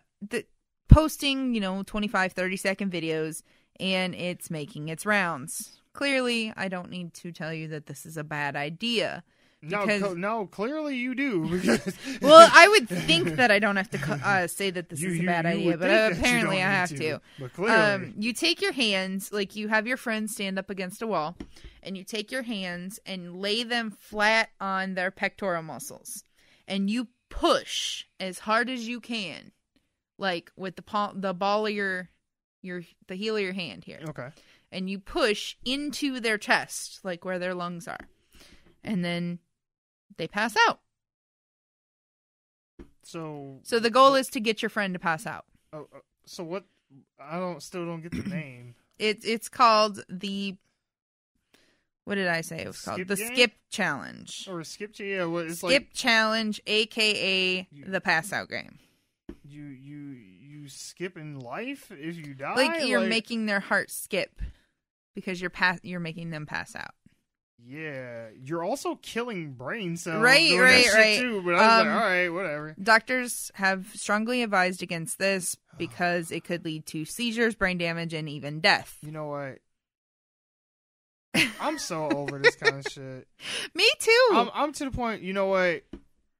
posting, you know, 25, 30 second videos, and it's making its rounds. Clearly, I don't need to tell you that this is a bad idea. No, Because- co- no, clearly you do. Because Well, I would think that I don't have to uh, say that this You- is a bad you idea, but uh, apparently I have to, to. But clearly, Um, you take your hands, like you have your friends stand up against a wall, and you take your hands and lay them flat on their pectoral muscles, and you push as hard as you can, like with the palm, the ball of your, your the heel of your hand here, okay. and you push into their chest, like where their lungs are, and then they pass out. So, So the goal is to get your friend to pass out. Oh, uh, so what? I don't still don't get the name. It's it's called the what did I say? It was called Skip the game? skip challenge. Or skip? Yeah, what? It's skip like challenge, aka You- the pass out game. you you you skip in life if you die. Like you're making their heart skip because you're pass you're making them pass out. Yeah, you're also killing brain cells. Right, right, right. Too, but I was Um, like, all right, whatever. Doctors have strongly advised against this because it could lead to seizures, brain damage, and even death. You know what? I'm so over this kind of shit. Me too. I'm, I'm to the point. You know what?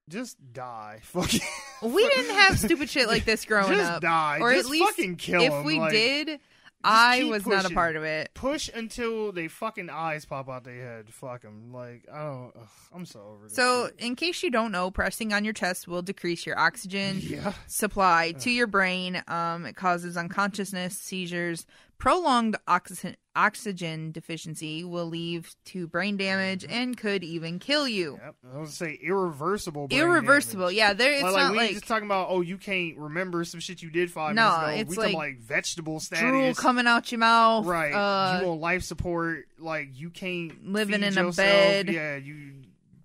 Just die. Fucking. we didn't have stupid shit like this growing Just up. die. Or Just at least fucking kill if 'em, we like, did, I was not a part of it. push until they fucking eyes pop out their head. Fuck them. Like I don't. Ugh, I'm so over this. So, shit. in case you don't know, pressing on your chest will decrease your oxygen yeah. supply to your brain. Um, it causes unconsciousness, seizures. Prolonged oxygen oxygen deficiency will lead to brain damage and could even kill you. Yep. I was gonna say irreversible. brain Irreversible, damage. yeah. There, it's like, not we like just talking about oh you can't remember some shit you did five No, minutes ago. it's we like like vegetable status. drool coming out your mouth. Right. Uh, you on life support. Like you can't Living in a bed. Yeah. You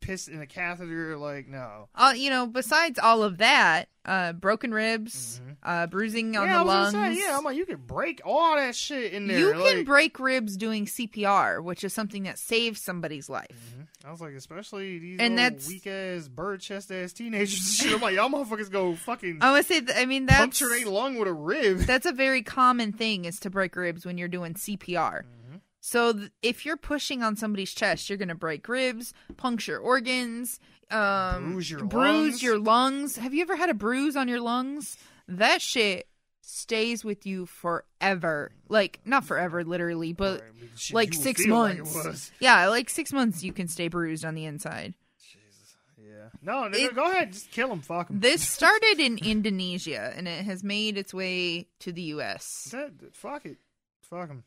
piss in a catheter. Like no. uh, you know, besides all of that, uh, broken ribs, uh, bruising on Mm-hmm. yeah, the I was lungs. say, yeah, I'm like you can break all that shit in there. you can like- break ribs doing CPR, which is something that saves somebody's life. I was like, especially these And that's- weak ass bird chest ass teenagers. shit. I'm like, y'all motherfuckers go fucking I would say, I mean, that's puncture their lung with a rib. that's a very common thing is to break ribs when you're doing CPR. Mm-hmm. So th- if you're pushing on somebody's chest, you're gonna break ribs, puncture organs, um, Bruise your bruise lungs. your lungs. Have you ever had a bruise on your lungs? That shit stays with you forever. Like not forever, literally, but Right, but shit, like you six feel like it months. was. yeah, like six months you can stay bruised on the inside. Jesus yeah. No, no, It- go ahead. Just kill him. Fuck him. This started in Indonesia and it has made its way to the U.S. Fuck it. Fuck him.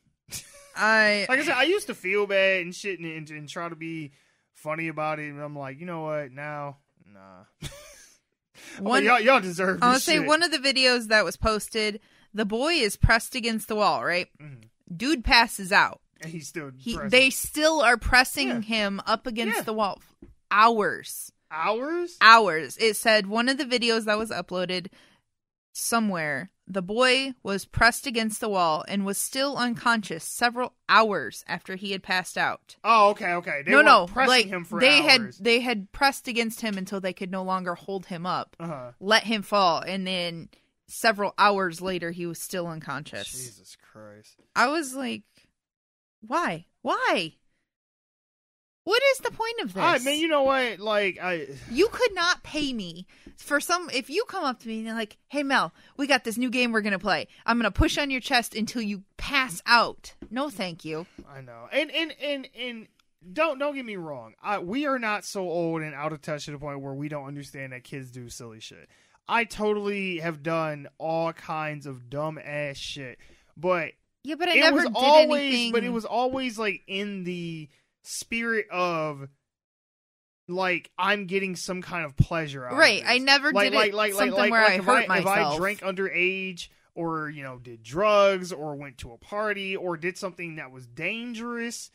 I Like I said, I used to feel bad and shit and, and, and try to be funny about it. And I'm like, you know what? Now, nah. I'm like, One- y'all, y'all deserve I would this say shit. one of the videos that was posted, the boy is pressed against the wall, right? Mhm. Dude passes out. And he's still He, they still are pressing Yeah. him up against Yeah. the wall. Hours. hours. Hours. It said one of the videos that was uploaded somewhere, the boy was pressed against the wall and was still unconscious several hours after he had passed out. Oh, okay, okay. They no, no, pressing like him for they hours. had they had pressed against him until they could no longer hold him up. Uh-huh. let him fall and then several hours later he was still unconscious Jesus Christ. i was like why why what is the point of this I mean, You know what? Like, I. You could not pay me for some if you come up to me and like hey mel we got this new game we're gonna play i'm gonna push on your chest until you pass out no thank you I know. And and and and don't don't get me wrong. I, we are not so old and out of touch to the point where we don't understand that kids do silly shit. I totally have done all kinds of dumb ass shit, but yeah but i it never was did always anything but it was always like in the spirit of like I'm getting some kind of pleasure out of right i never like, did like, it like, something like, like, where i if hurt I, myself If I drank underage or you know did drugs or went to a party or did something that was dangerous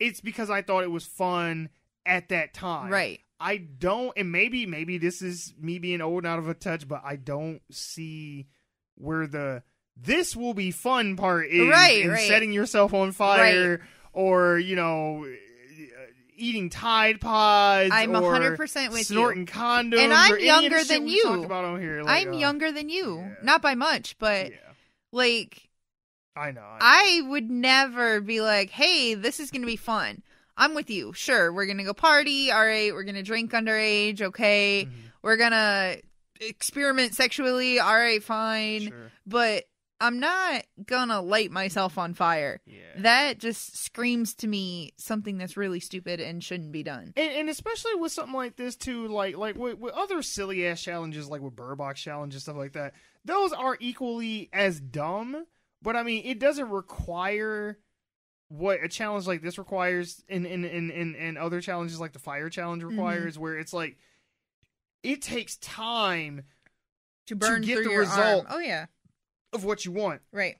it's because i thought it was fun at that time Right. i don't and maybe maybe this is me being old and out of a touch but i don't see where the this will be fun part is Right, in right. setting yourself on fire or you know eating tide pods I'm 100% with you. snorting condoms And I'm or any of the younger than you. talked about on here like, I'm uh, younger than you. yeah. Not by much, but yeah like i know, I know. I would never be like, "Hey, this is going to be fun." I'm with you. Sure, we're going to go party. All right, we're going to drink underage. Okay. Mhm. We're going to experiment sexually. All right, fine. Sure. But I'm not going to light myself on fire. Yeah. That just screams to me something that's really stupid and shouldn't be done. and, and especially with something like this too, like like with, with other silly ass challenges, like with Box challenges, stuff like that. Those are equally as dumb, but I mean, it doesn't require what a challenge like this requires, and and and and, and other challenges like the fire challenge Mm-hmm. requires, where it's like it takes time To burn get through the result. arm. Oh yeah. Of what you want. Right.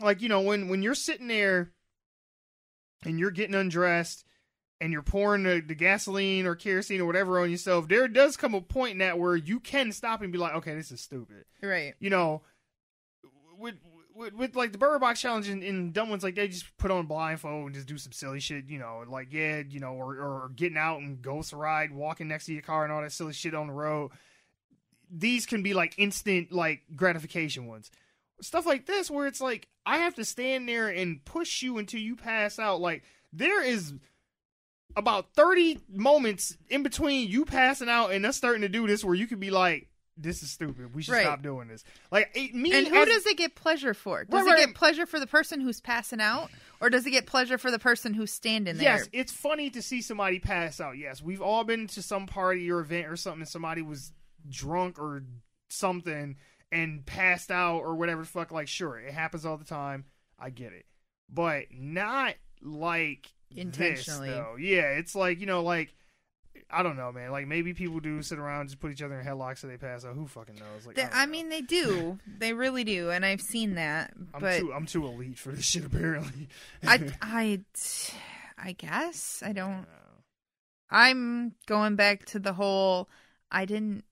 like you know when when you're sitting there and you're getting undressed and you're pouring the, the gasoline or kerosene or whatever on yourself there does come a point in that where you can stop and be like okay this is stupid Right. you know with with, with like the Bird Box challenge and, and dumb ones like they just put on blindfold and just do some silly shit you know like yeah you know or, or getting out and ghost ride walking next to your car and all that silly shit on the road these can be like instant like gratification ones stuff like this where it's like i have to stand there and push you until you pass out like there is about 30 moments in between you passing out and us starting to do this where you could be like this is stupid we should Right. stop doing this like it, me And who as- does it get pleasure for? Does Right, it get pleasure for the person who's passing out, or does it get pleasure for the person who's standing there? Yes, it's funny to see somebody pass out. Yes, we've all been to some party or event or something, and somebody was drunk or something and passed out or whatever the fuck. Like, sure, it happens all the time. I get it, but not like Intentionally. This, though. Yeah, it's like you know, like I don't know, man. Like maybe people do sit around and just put each other in headlocks so they pass out. Who fucking knows? Like, They- I know. mean, they do. They really do, and I've seen that. I'm But too I'm too elite for this shit. Apparently, I, I, I guess I don't. I'm going back to the whole. I didn't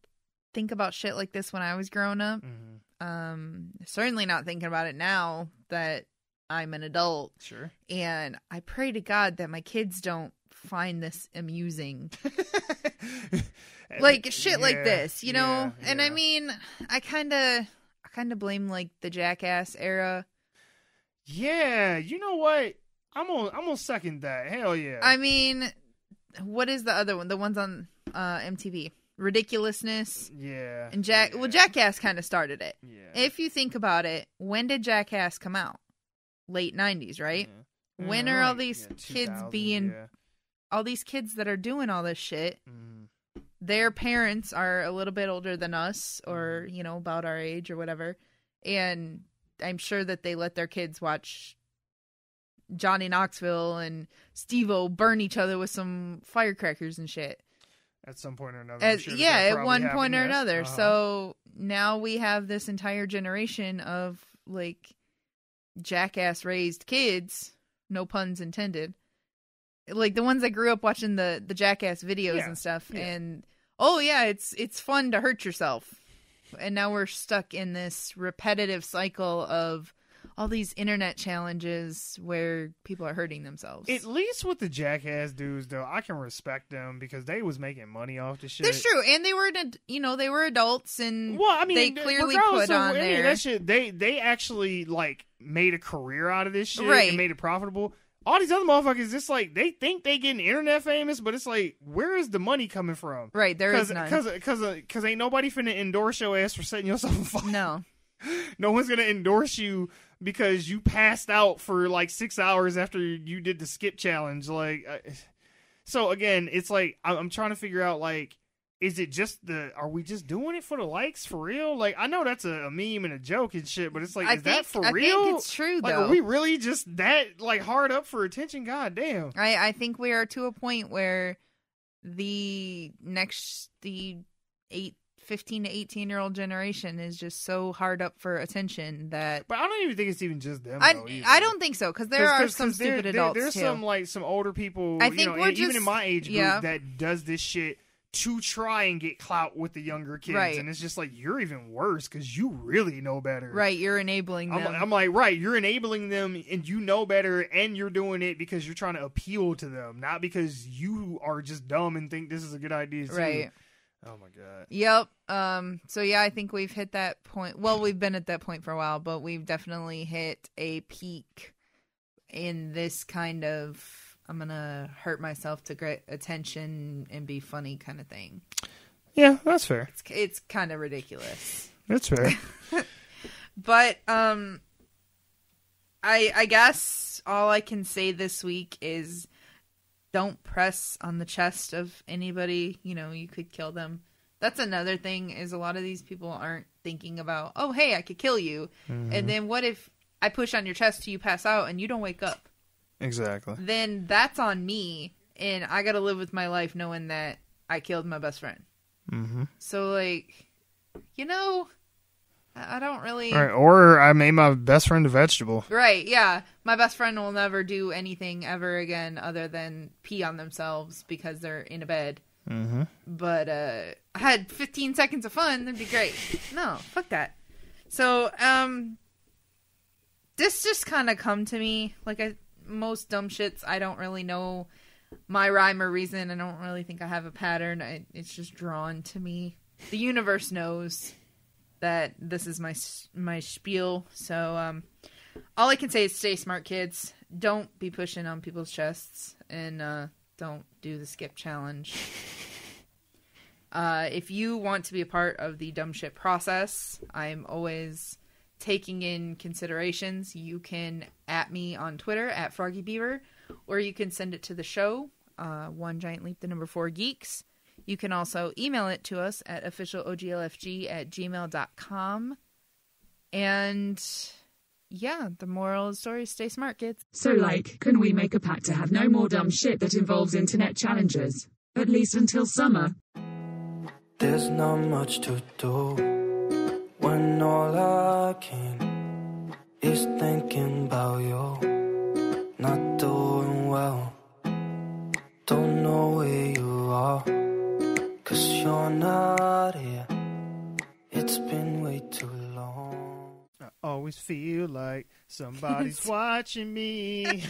think about shit like this when I was growing up. Mhm. Um, certainly not thinking about it now that I'm an adult. Sure. And I pray to God that my kids don't find this amusing. like shit like this, you know? yeah, And I mean, I kind of I kind of blame like the jackass era. Yeah, you know what? I'm gonna I'm gonna second that. Hell yeah. I mean, what is the other one? The ones on uh MTV. Ridiculousness yeah. and Jack yeah, well Jackass kind of started it. Yeah. If you think about it, when did Jackass come out? Late 90s, right? yeah. when Yeah, are all these kids being-. All these kids that are doing all this shit, Mhm. their parents are a little bit older than us or Mm-hmm. you know about our age or whatever and i'm sure that they let their kids watch johnny knoxville and steve-o burn each other with some firecrackers and shit At some point or another. As, sure yeah at one point or another Uh-huh. so now we have this entire generation of like jackass raised kids no puns intended like the ones that grew up watching the the jackass videos Yeah, and stuff yeah. and oh yeah it's it's fun to hurt yourself and now we're stuck in this repetitive cycle of all these internet challenges where people are hurting themselves At least with the jackass dudes, though, I can respect them because they was making money off the shit. that's true and they were you know they were adults and Well, I mean, they uh, clearly put on there that shit. They they actually like made a career out of this shit Right. and made it profitable. All these other motherfuckers, just like they think they getting internet famous, but it's like, where is the money coming from? right there is none Because because because ain't nobody finna endorse your ass for setting yourself on fire. no no one's gonna endorse you because you passed out for like six hours after you did the skip challenge. Like, I, so again, it's like I'm, trying to figure out like, is it just the? Are we just doing it for the likes for real? Like, I know that's a, a meme and a joke and shit, but it's like, I is think that for I real? think it's true like, though. are we really just that like hard up for attention? God damn. I I think we are to a point where the next the eight 15 to 18 year old generation is just so hard up for attention that But I don't even think it's even just them. I though. I don't think so because there 'Cause- are 'cause- some 'cause there- stupid there- adults There's too. some like some older people, I you think know, we're and even in my age group yeah. that does this shit to try and get clout with the younger kids, Right. and it's just like you're even worse because you really know better, right, you're enabling I'm, them. I'm like, right, you're enabling them and you know better, and you're doing it because you're trying to appeal to them, not because you are just dumb and think this is a good idea. Too. right. Oh my god. Yep. Um. So yeah, I think we've hit that point. Well, we've been at that point for a while, but we've definitely hit a peak in this kind of I'm gonna hurt myself to get attention and be funny kind of thing. Yeah, that's fair. It's it's kind of ridiculous. That's fair. But um, I I guess all I can say this week is don't press on the chest of anybody. You know, you could kill them. That's another thing is a lot of these people aren't thinking about, oh hey, I could kill you, and then what if I push on your chest till you pass out and you don't wake up? exactly. Then that's on me, and I got to live with my life knowing that I killed my best friend. Mm-hmm. So like, you know, I I don't really. Right, or I made my best friend a vegetable. Right, yeah. My best friend will never do anything ever again other than pee on themselves because they're in a bed. Mm-hmm. But uh I had 15 seconds of fun, that'd be great. No, fuck that. So, um this just kind of come to me like I most dumb shits I don't really know my rhyme or reason. I don't really think I have a pattern. I, it's just drawn to me. The universe knows that this is my my spiel. So um all I can say is stay smart, kids. Don't be pushing on people's chests, and uh, don't do the skip challenge. Uh, if you want to be a part of the dumb shit process, I'm always taking in considerations. You can at me on Twitter at Froggy Beaver, or you can send it to the show, uh, One Giant Leap, the number four geeks. You can also email it to us at officialoglfg at gmail.com. And yeah, the moral of the story is stay smart, kids. So, like, can we make a pact to have no more dumb shit that involves internet challenges? At least until summer. There's not much to do when all I can is thinking about you. Not doing well, don't know where you are, cause you're not always feel like somebody's watching me.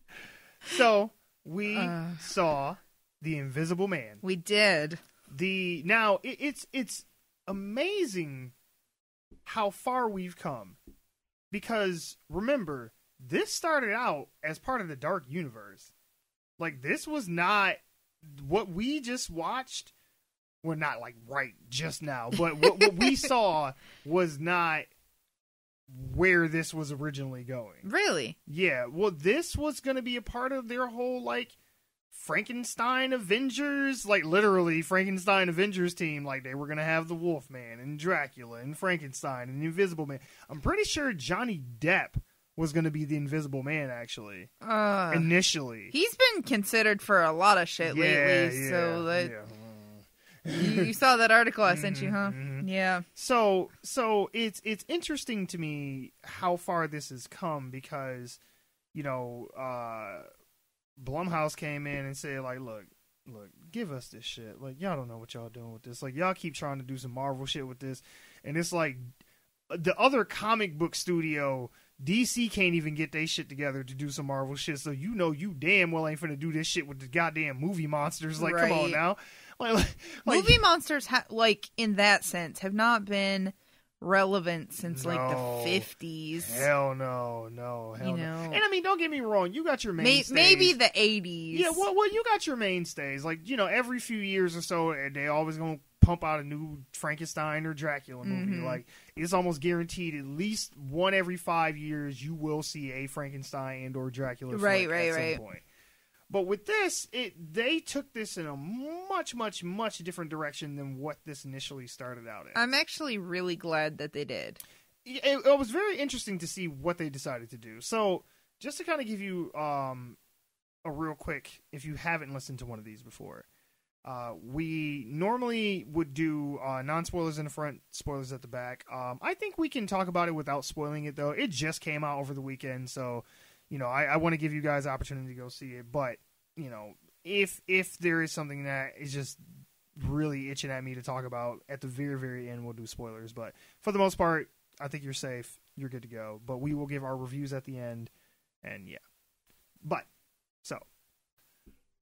so we Uh. saw the Invisible Man. We did. The now it, it's it's amazing how far we've come because remember this started out as part of the Dark Universe. Like this was not what we just watched. Well, not like right just now, but what, what we saw was not where this was originally going. Really? Yeah, well, this was going to be a part of their whole like Frankenstein Avengers, like literally Frankenstein Avengers team. Like they were going to have the Wolfman and Dracula and Frankenstein and the Invisible Man. I'm pretty sure Johnny Depp was going to be the Invisible Man actually Uh, initially. he's been considered for a lot of shit yeah, lately. yeah, so that, yeah. You, you saw that article I sent you, huh? Mhm. Yeah. So so it's it's interesting to me how far this has come because you know uh Blumhouse came in and said like look look give us this shit. Like y'all don't know what y'all doing with this. Like y'all keep trying to do some Marvel shit with this. And it's like the other comic book studio DC can't even get their shit together to do some Marvel shit. So you know you damn well ain't finna do this shit with the goddamn movie monsters. Like come on now like, like Movie monsters, ha- like in that sense, have not been relevant since like the fifties. Hell no, no, hell You no. And I mean, don't get me wrong, you got your mainstays. maybe the eighties. yeah, well, well, you got your mainstays. Like you know, every few years or so, eh, they always gonna pump out a new Frankenstein or Dracula movie. Mhm. Like it's almost guaranteed, at least one every five years, you will see a Frankenstein and or Dracula. Right, right, at some right. Point. But with this, it they took this in a much, much, much different direction than what this initially started out as. I'm actually really glad that they did. it, it was very interesting to see what they decided to do. So, just to kind of give you um, a real quick, if you haven't listened to one of these before, Uh, we normally would do uh, non spoilers in the front, spoilers at the back. Um, I think we can talk about it without spoiling it, though. It just came out over the weekend, so you know I, I want to give you guys opportunity to go see it. But you know, if if there is something that is just really itching at me to talk about at the very very end, we'll do spoilers. But for the most part, I think you're safe. You're good to go. But we will give our reviews at the end, and yeah. But so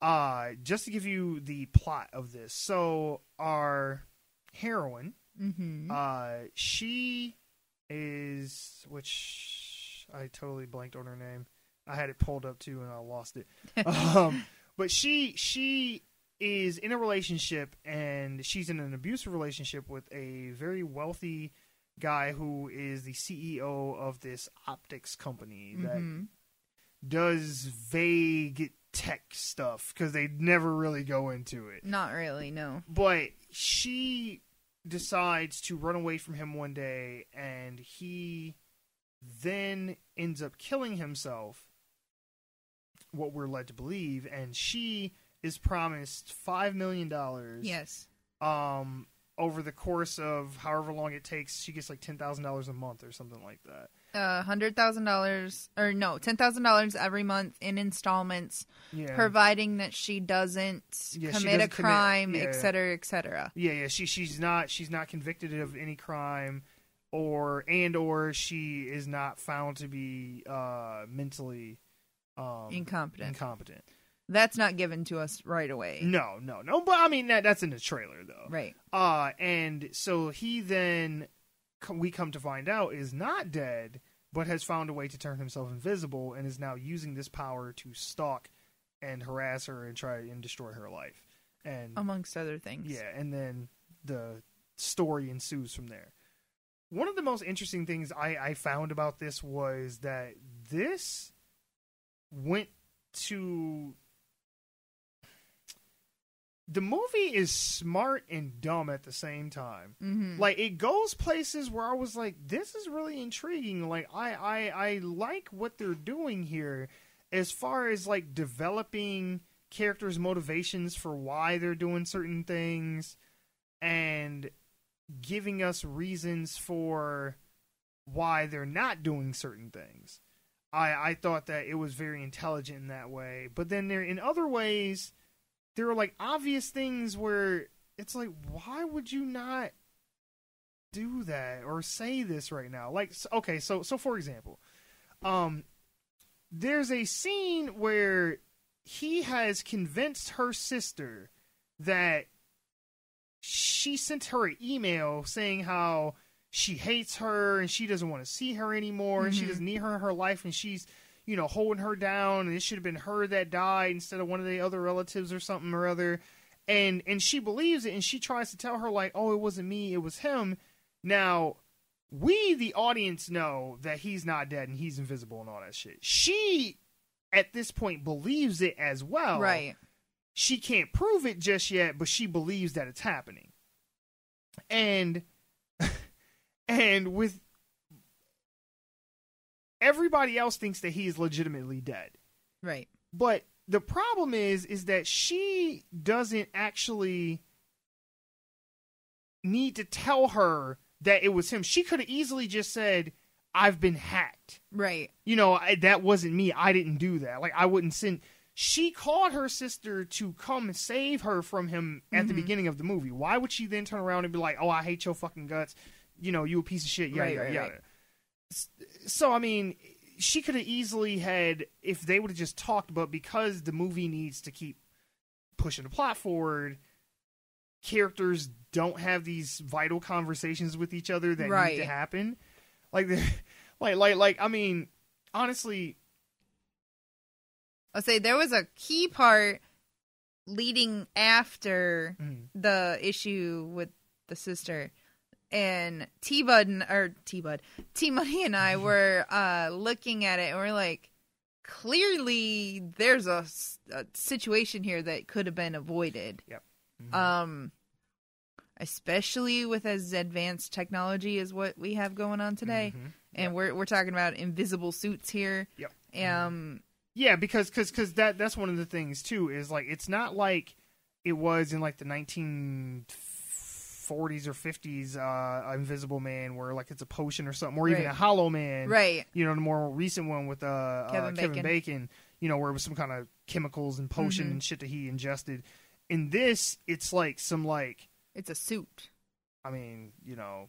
uh just to give you the plot of this so our heroine Mm-hmm. uh she is which i totally blanked on her name i had it pulled up too and i lost it um but she she is in a relationship and she's in an abusive relationship with a very wealthy guy who is the ceo of this optics company that Mhm. does vague tech stuff because they never really go into it. Not really. No. But she decides to run away from him one day, and he then ends up killing himself. What we're led to believe, and she is promised five million dollars. Yes. Um, over the course of however long it takes, she gets like ten thousand dollars a month or something like that. Uh, hundred thousand dollars, or no, ten thousand dollars every month in installments, Yeah. providing that she doesn't Yeah, commit a doesn't commit- crime, yeah. et cetera, et cetera. Yeah, yeah. She she's not she's not convicted of any crime, or and or she is not found to be uh mentally um Incompetent. Incompetent. That's not given to us right away. No, no, no. But I mean that that's in the trailer though. Right. Uh and so he then we come to find out is not dead, but has found a way to turn himself invisible and is now using this power to stalk and harass her and try and destroy her life. And Amongst other things. yeah, and then the story ensues from there. One of the most interesting things I, I found about this was that this went to. The movie is smart and dumb at the same time. Mm-hmm. Like it goes places where I was like, "This is really intriguing." Like I, I, I like what they're doing here, as far as like developing characters' motivations for why they're doing certain things, and giving us reasons for why they're not doing certain things. I, I thought that it was very intelligent in that way, but then there in other ways, there are like obvious things where it's like, why would you not do that or say this right now? Like, okay, so so for example, um, there's a scene where he has convinced her sister that she sent her an email saying how she hates her and she doesn't want to see her anymore and she Mhm. doesn't need her in her life and she's you know holding her down and it should have been her that died instead of one of the other relatives or something or other and and she believes it and she tries to tell her like oh it wasn't me it was him now we the audience know that he's not dead and he's invisible and all that shit she at this point believes it as well Right. she can't prove it just yet, but she believes that it's happening. And and with everybody else thinks that he is legitimately dead. Right. But the problem is is that she doesn't actually need to tell her that it was him. She could have easily just said I've been hacked Right. you know, I, that wasn't me. I didn't do that. Like, I wouldn't send. She called her sister to come and save her from him at the Mhm. beginning of the movie. Why would she then turn around and be like, "Oh, I hate your fucking guts," you know, you a piece of shit, yada Right, yada right, yada. right. So, I mean, she could have easily had if they would have just talked, but because the movie needs to keep pushing the plot forward, characters don't have these vital conversations with each other that need to happen. Like, like, like, like. I mean, honestly, I'll say there was a key part leading after mm, the issue with the sister. And T Bud or T Bud, T Money and I were uh, looking at it and we're like, clearly there's a situation here that could have been avoided. Mhm. Um, especially with as advanced technology as what we have going on today, Mhm. and we're we're talking about invisible suits here. Yep. Um, Yeah, because cause, cause that that's one of the things too is like it's not like it was in like the 1940s or 50s uh invisible man where like it's a potion or something or even a hollow man Right. you know the more recent one with uh, uh Kevin kevin Bacon. bacon you know where it was some kind of chemicals and potion Mhm. and shit that he ingested in this it's like some like It's a suit. i mean you know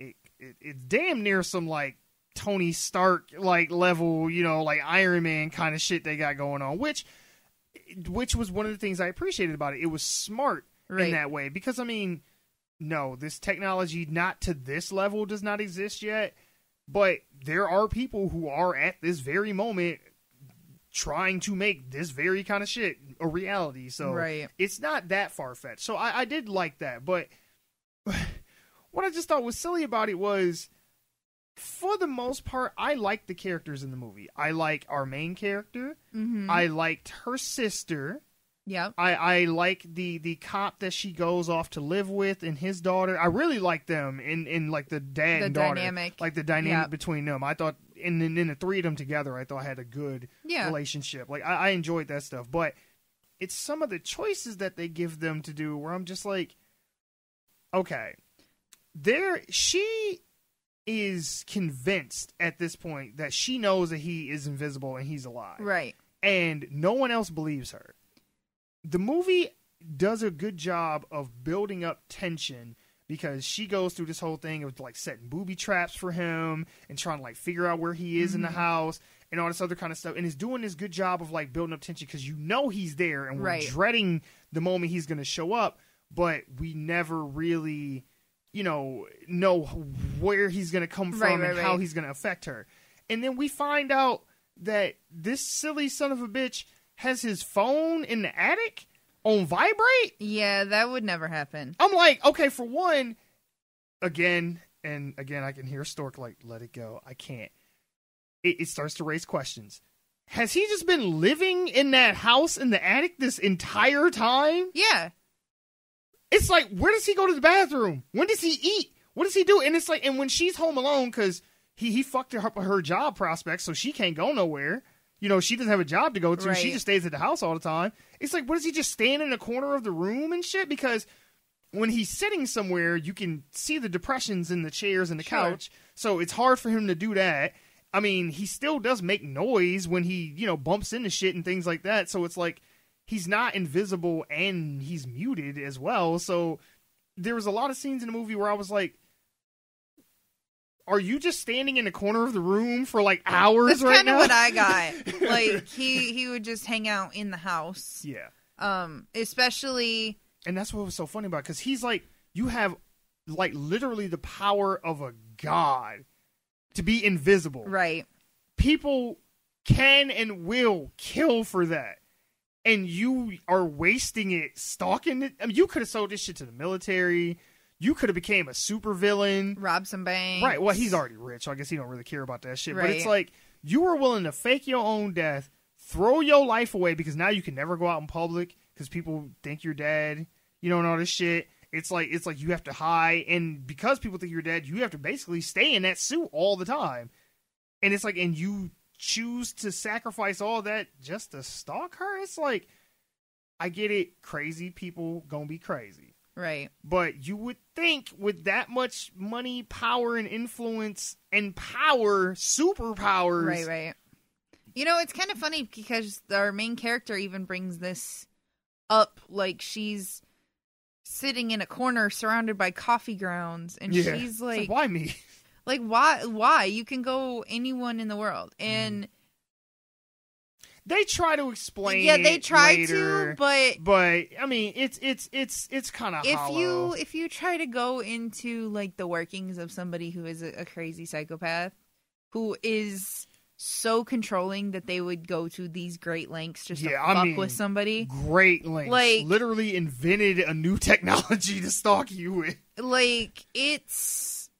it, it it's damn near some like tony stark like level you know like iron man kind of shit they got going on which which was one of the things i appreciated about it it was smart in that way because i mean no this technology not to this level does not exist yet but there are people who are at this very moment trying to make this very kind of shit a reality. So Right. it's not that far-fetched. So I, I did like that but what i just thought was silly about it was for the most part i liked the characters in the movie. I like our main character. Mm-hmm. i liked her sister Yep. I, I like the the cop that she goes off to live with and his daughter. I really like them in, in like the dad The and daughter, dynamic. like the dynamic Yep. between them. I thought and then in the three of them together, I thought I had a good Yeah. relationship. Like I, I enjoyed that stuff, but it's some of the choices that they give them to do where I'm just like, okay, there she is convinced at this point that she knows that he is invisible and he's alive Right. and no one else believes her. The movie does a good job of building up tension because she goes through this whole thing of like setting booby traps for him and trying to like figure out where he is in the mm-hmm. house and all this other kind of stuff and is doing this good job of like building up tension because you know he's there and we're Right. dreading the moment he's going to show up but we never really you know know where he's going to come from Right, and right, how he's going to affect her. And then we find out that this silly son of a bitch has his phone in the attic on vibrate. Yeah, that would never happen. I'm like, okay, for one, again and again, I can hear Stork like, let it go. I can't. It, it starts to raise questions. Has he just been living in that house in the attic this entire time? Yeah. It's like, where does he go to the bathroom? When does he eat? What does he do? And it's like, and when she's home alone, because he he fucked her up her job prospects, so she can't go nowhere. You know, she doesn't have a job to go to. She just stays at the house all the time. It's like, what does he just stand in a corner of the room and shit? Because when he's sitting somewhere, you can see the depressions in the chairs and the Sure. couch. So it's hard for him to do that. I mean, he still does make noise when he, you know, bumps into shit and things like that. So it's like he's not invisible and he's muted as well. So there was a lot of scenes in the movie where I was like, are you just standing in the corner of the room for like hours That's right kind of now? what I got. like he he would just hang out in the house. yeah. Um, especially And that's what was so funny about because he's like, you have like literally the power of a god to be invisible. right. People can and will kill for that. And you are wasting it stalking it. I mean, you could have sold this shit to the military. You could have became a supervillain. Rob some banks. Right. Well, he's already rich, so I guess he don't really care about that shit. But it's like you were willing to fake your own death, throw your life away because now you can never go out in public because people think you're dead. You know, and all this shit. It's like it's like you have to hide, and because people think you're dead, you have to basically stay in that suit all the time. And it's like, and you choose to sacrifice all that just to stalk her. It's like, I get it. Crazy people gonna be crazy. Right. But you would think with that much money, power, and influence, and power, superpowers. Right, right. You know, it's kind of funny because our main character even brings this up like she's sitting in a corner surrounded by coffee grounds and Yeah. she's It's like why me? like why why you can go anyone in the world Mm. They try to explain. yeah they try later, to but but I mean, it's it's it's it's kind of if hollow. you if you try to go into like the workings of somebody who is a, a crazy psychopath who is so controlling that they would go to these great lengths just Yeah, to I fuck mean, with somebody Great lengths. Like- literally invented a new technology to stalk you with. like it's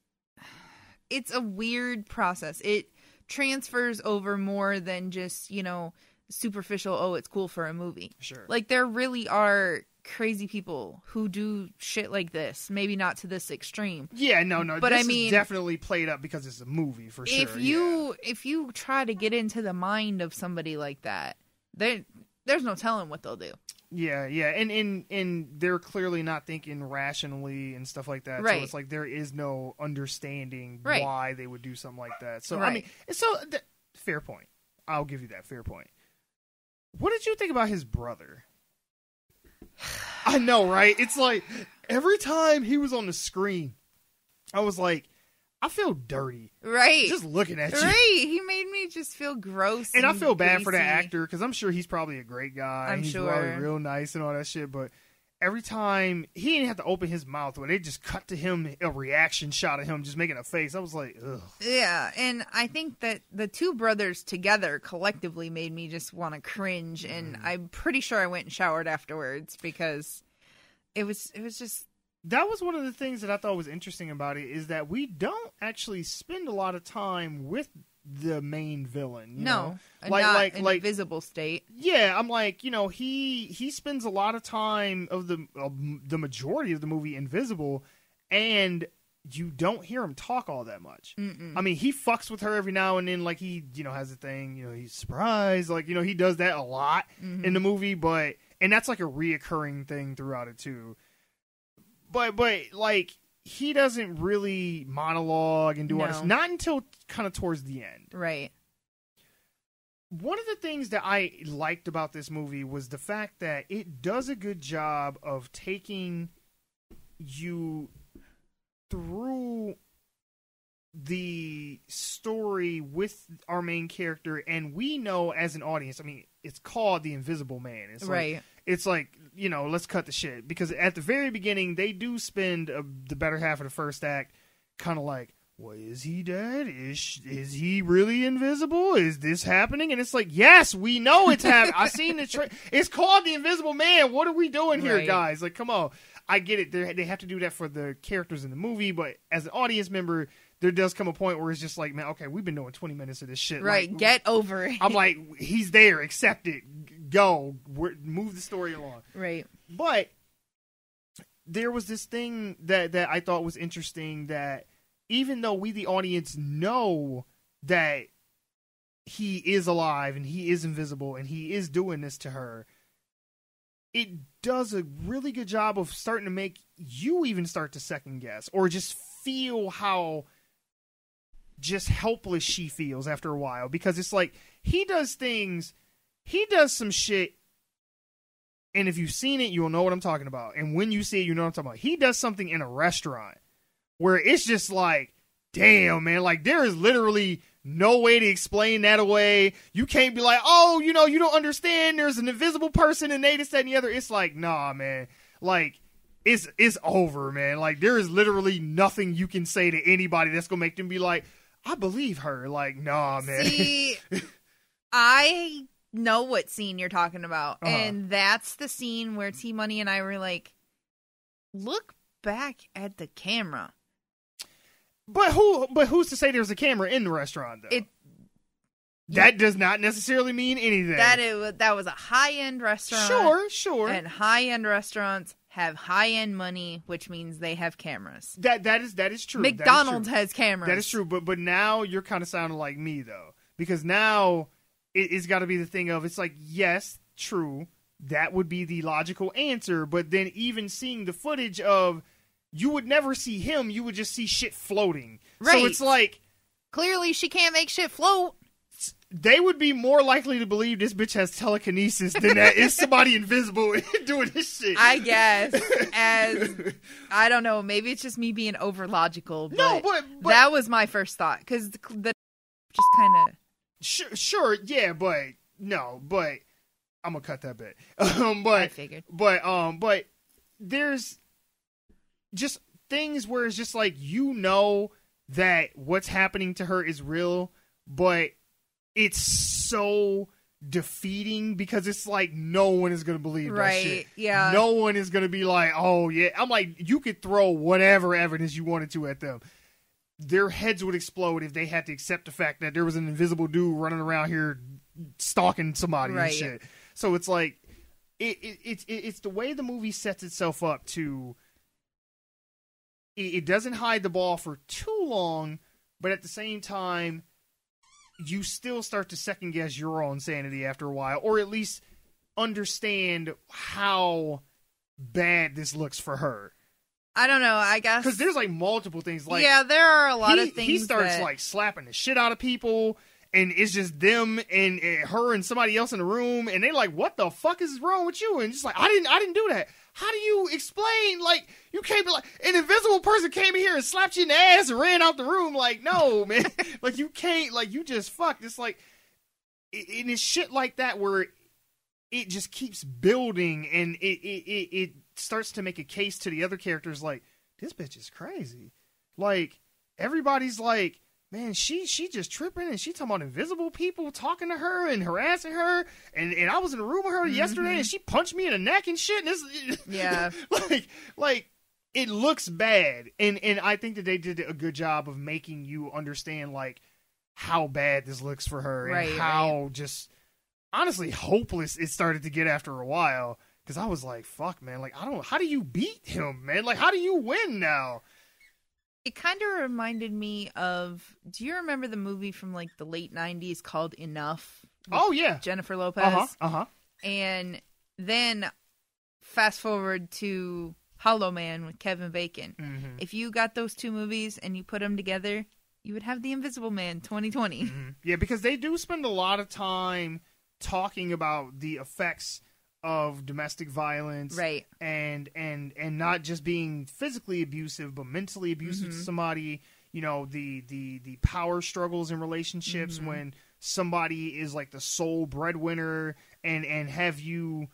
it's a weird process it transfers over more than just you know superficial oh it's cool for a movie Sure. like there really are crazy people who do shit like this maybe not to this extreme yeah, no, no. but this I is mean- definitely played up because it's a movie for sure. if you if you try to get into the mind of somebody like that they there's no telling what they'll do. Yeah, yeah, and and and they're clearly not thinking rationally and stuff like that. Right. So it's like there is no understanding Right. why they would do something like that. So I mean, so th- fair point. I'll give you that fair point. What did you think about his brother? I know, right? It's like every time he was on the screen, I was like, I feel dirty Right. just looking at you. right. He made me just feel gross. And I feel bad for that greasy. actor because I'm sure he's probably a great guy. I'm he's sure. probably real nice and all that shit. But every time he didn't have to open his mouth when they just cut to him a reaction shot of him just making a face. I was like, ugh. Yeah, and I think that the two brothers together collectively made me just want to cringe, Mm. and I'm pretty sure I went and showered afterwards because it was it was just That was one of the things that I thought was interesting about it is that we don't actually spend a lot of time with the main villain. You no, know? like not like in like visible state. yeah, I'm like, you know, he he spends a lot of time of the of the majority of the movie invisible, and you don't hear him talk all that much. Mm-mm. I mean, he fucks with her every now and then, like he, you know, has a thing, you know, he's surprised, like you know, he does that a lot Mm-hmm. in the movie, but and that's like a reoccurring thing throughout it too. But but like he doesn't really monologue and do all this, not until kind of towards the end Right. one of the things that I liked about this movie was the fact that it does a good job of taking you through the story with our main character and we know as an audience i mean it's called the invisible man it's like, right. It's like you know let's cut the shit. Because at the very beginning they do spend uh the better half of the first act kind of like well is he dead? Is is he really invisible? Is this happening? And it's like yes we know it's happening i seen the tra- it's called the invisible man. What are we doing here Right. guys? Like come on. I get it. They're, they have to do that for the characters in the movie but as an audience member there does come a point where it's just like man okay we've been doing 20 minutes of this shit Right. Like, Get over it. i'm like he's there. Accept it go We're, move the story along right. but there was this thing that that I thought was interesting that even though we the audience know that he is alive and he is invisible and he is doing this to her it does a really good job of starting to make you even start to second guess or just feel how just helpless she feels after a while because it's like he does things he does some shit and if you've seen it, you'll know what I'm talking about. And when you see it, you know what I'm talking about. He does something in a restaurant where it's just like, damn, man, like there is literally no way to explain that away. You can't be like, oh, you know, you don't understand. There's an invisible person and they this, that, and the other. It's like, nah, man. Like, it's it's over, man. Like there is literally nothing you can say to anybody that's gonna make them be like, I believe her. Like, nah, man. See, I know what scene you're talking about, Uh-huh. and that's the scene where T Money and I were like, "Look back at the camera." but who but who's to say there's a camera in the restaurant though? It that does not necessarily mean anything. that it was, that was a high end restaurant. Sure, sure. And high end restaurants have high end money, which means they have cameras. that that is that is true. That is McDonald's true. has cameras. That is true, but but now you're kind of sounding like me though, because now it, it's got to be the thing of it's like yes, true, that would be the logical answer, but then even seeing the footage of you would never see him, you would just see shit floating. Right. So it's like Clearly, she can't make shit float. they would be more likely to believe this bitch has telekinesis than that is somebody invisible doing this shit. I guess. As I don't know, maybe it's just me being over logical. No, but- but- that was my first thought because the, the just kind of Sure, sure, yeah, but no, but I'm gonna cut that bit. Um, but I figured. but um, but there's just things where it's just like you know that what's happening to her is real, but it's so defeating because it's like no one is gonna believe that Right, shit. yeah. no one is gonna be like, oh yeah. I'm like, you could throw whatever evidence you wanted to at them their heads would explode if they had to accept the fact that there was an invisible dude running around here stalking somebody Right. and shit. So it's like it, it it's it, it's the way the movie sets itself up to it, it doesn't hide the ball for too long, but at the same time you still start to second guess your own sanity after a while or at least understand how bad this looks for her I don't know. I guess. Because there's like multiple things like yeah, there are a lot he, of things. he starts that- like slapping the shit out of people and it's just them and, and her and somebody else in the room and they're like what the fuck is wrong with you? And just like i didn't i didn't do that. How do you explain? Like you can't be like an invisible person came in here and slapped you in the ass and ran out the room. Like no man. Like you can't like you just fucked. It's like it, and it's shit like that where it just keeps building and it, it, it, it starts to make a case to the other characters like this bitch is crazy. Like everybody's like man she she just tripping and she talking about invisible people talking to her and harassing her. And and i was in a room with her mm-hmm. yesterday and she punched me in the neck and shit. And this Yeah. like like it looks bad. And and i think that they did a good job of making you understand like how bad this looks for her Right, and how just honestly hopeless it started to get after a while because i was like fuck man like i don't how do you beat him man like how do you win now It kind of reminded me of. Do you remember the movie from like the late '90s called Enough? oh yeah Jennifer Lopez. uh-huh uh-huh And then fast forward to Hollow Man with Kevin Bacon. Mhm. If you got those two movies and you put them together, you would have The Invisible Man 2020. Mhm. Yeah, because they do spend a lot of time talking about the effects of domestic violence, Right. And and and not just being physically abusive, but mentally abusive to mm-hmm. somebody. You know, the the the power struggles in relationships mm-hmm. when somebody is like the sole breadwinner, and and have you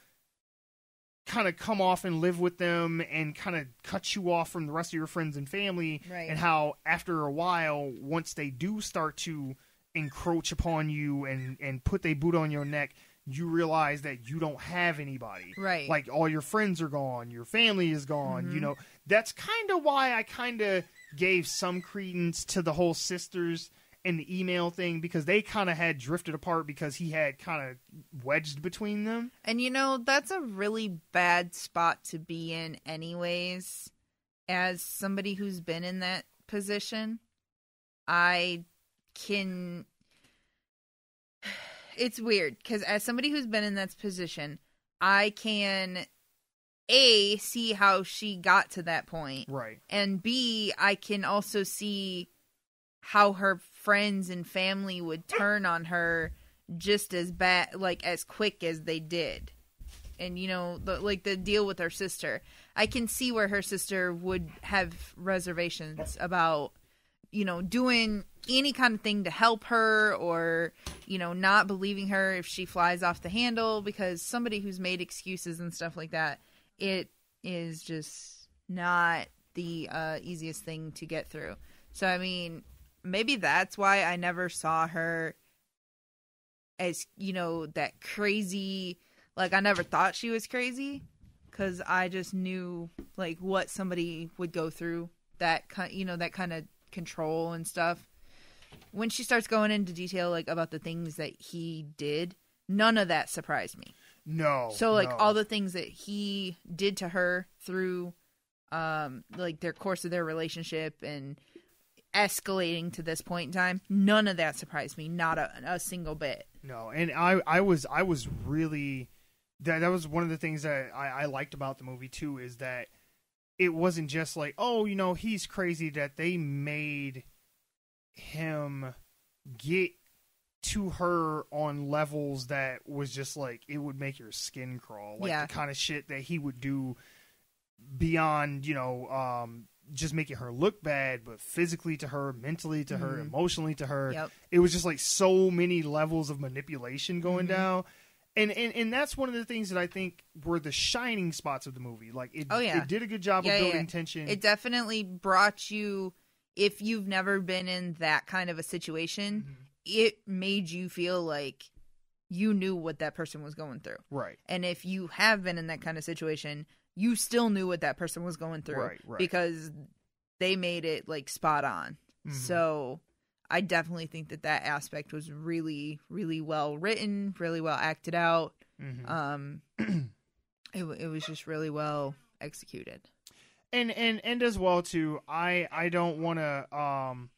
kind of come off and live with them and kind of cut you off from the rest of your friends and family Right. and how after a while once they do start to encroach upon you and and put their boot on your neck you realize that you don't have anybody Right. like all your friends are gone your family is gone you mm-hmm. know that's kind of why i kind of gave some credence to the whole sisters and the email thing because they kind of had drifted apart because he had kind of wedged between them And you know, that's a really bad spot to be in, anyways. As somebody who's been in that position, I can. It's weird because as somebody who's been in that position, I can A, see how she got to that point, right and B, I can also see how her friends and family would turn on her just as bad, like as quick as they did. And you know, the, like the deal with her sister, I can see where her sister would have reservations about, you know, doing any kind of thing to help her or, you know, not believing her if she flies off the handle because somebody who's made excuses and stuff like that, it is just not the uh, easiest thing to get through. So, I mean, maybe that's why I never saw her as, you know, that crazy. Like, I never thought she was crazy because I just knew, like, what somebody would go through that kind, you know, that kind of control and stuff. When she starts going into detail, like, about the things that he did, none of that surprised me. no So like no. all the things that he did to her through um like their course of their relationship and escalating to this point in time, none of that surprised me, not a, a single bit. No, and I I was I was really that that was one of the things that I, I liked about the movie too is that it wasn't just like oh you know he's crazy that they made him get to her on levels that was just like it would make your skin crawl like Yeah. the kind of shit that he would do beyond you know um just making her look bad but physically to her mentally to her Mhm. emotionally to her Yep. it was just like so many levels of manipulation going Mm-hmm. down and, and and that's one of the things that i think were the shining spots of the movie like it, Oh, yeah. it did a good job Yeah, of building yeah. tension It definitely brought you if you've never been in that kind of a situation, Mm-hmm. it made you feel like you knew what that person was going through. right And if you have been in that kind of situation, you still knew what that person was going through Right, right. because they made it like spot on. Mhm. So I definitely think that that aspect was really, really well written, really well acted out. Mhm. Um, it it was just really well executed. and and and as well too i i don't want to um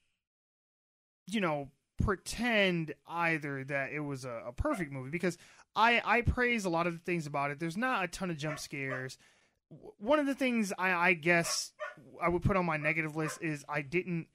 you know pretend either that it was a, a perfect movie because I I praise a lot of the things about it. There's not a ton of jump scares. One of the things I, I guess I would put on my negative list is I didn't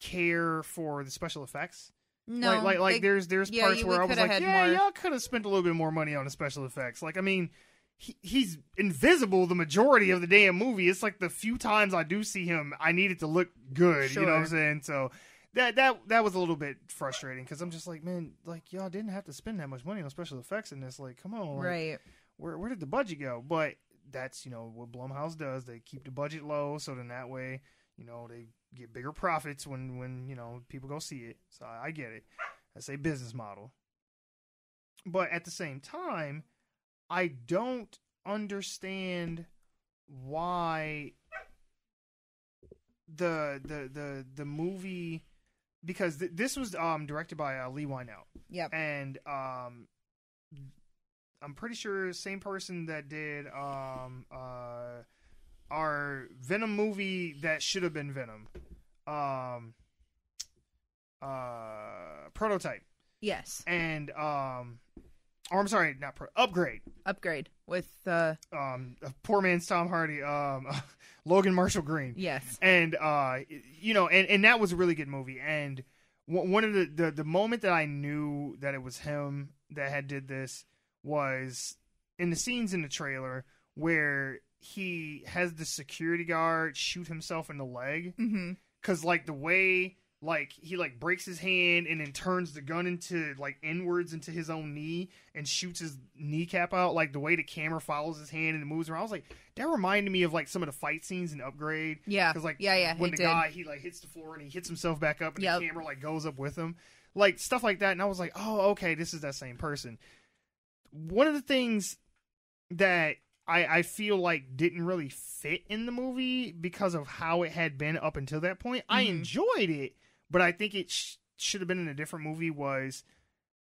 care for the special effects. No, like like, like they- there's there's yeah, parts you- where I was like, yeah, more- y'all could have spent a little bit more money on the special effects. Like I mean, he, he's invisible the majority of the damn movie. It's like the few times I do see him, I need it to look good. You know what I'm saying? So that that that was a little bit frustrating because I'm just like, man, like y'all didn't have to spend that much money on special effects in this. Like, come on, like, right. where where did the budget go? But that's you know what Blumhouse does. They keep the budget low, so then that way you know they get bigger profits when when you know people go see it. So I, get it. That's a business model. But at the same time, I don't understand why the the the the movie because th- this was um directed by uh, Leigh Whannell Yep. and um I'm pretty sure same person that did um uh our Venom movie that should have been Venom. Um uh prototype Yes. and um or I'm sorry, not pro upgrade. Upgrade with uh Um poor man's Tom Hardy, um Logan Marshall Green yes. and uh you know and and that was a really good movie and one one of the, the the moment that i knew that it was him that had did this was in the scenes in the trailer where he has the security guard shoot himself in the leg mm-hmm. because like the way like he like breaks his hand and then turns the gun into like inwards into his own knee and shoots his kneecap out like the way the camera follows his hand and it moves around i was like that reminded me of like some of the fight scenes in upgrade Yeah. because like yeah, yeah. when the did. guy he like hits the floor and he hits himself back up and Yep. the camera like goes up with him like stuff like that and i was like oh okay this is that same person one of the things that I, I feel like didn't really fit in the movie because of how it had been up until that point. I Mhm. enjoyed it, but I think it sh- should have been in a different movie. Was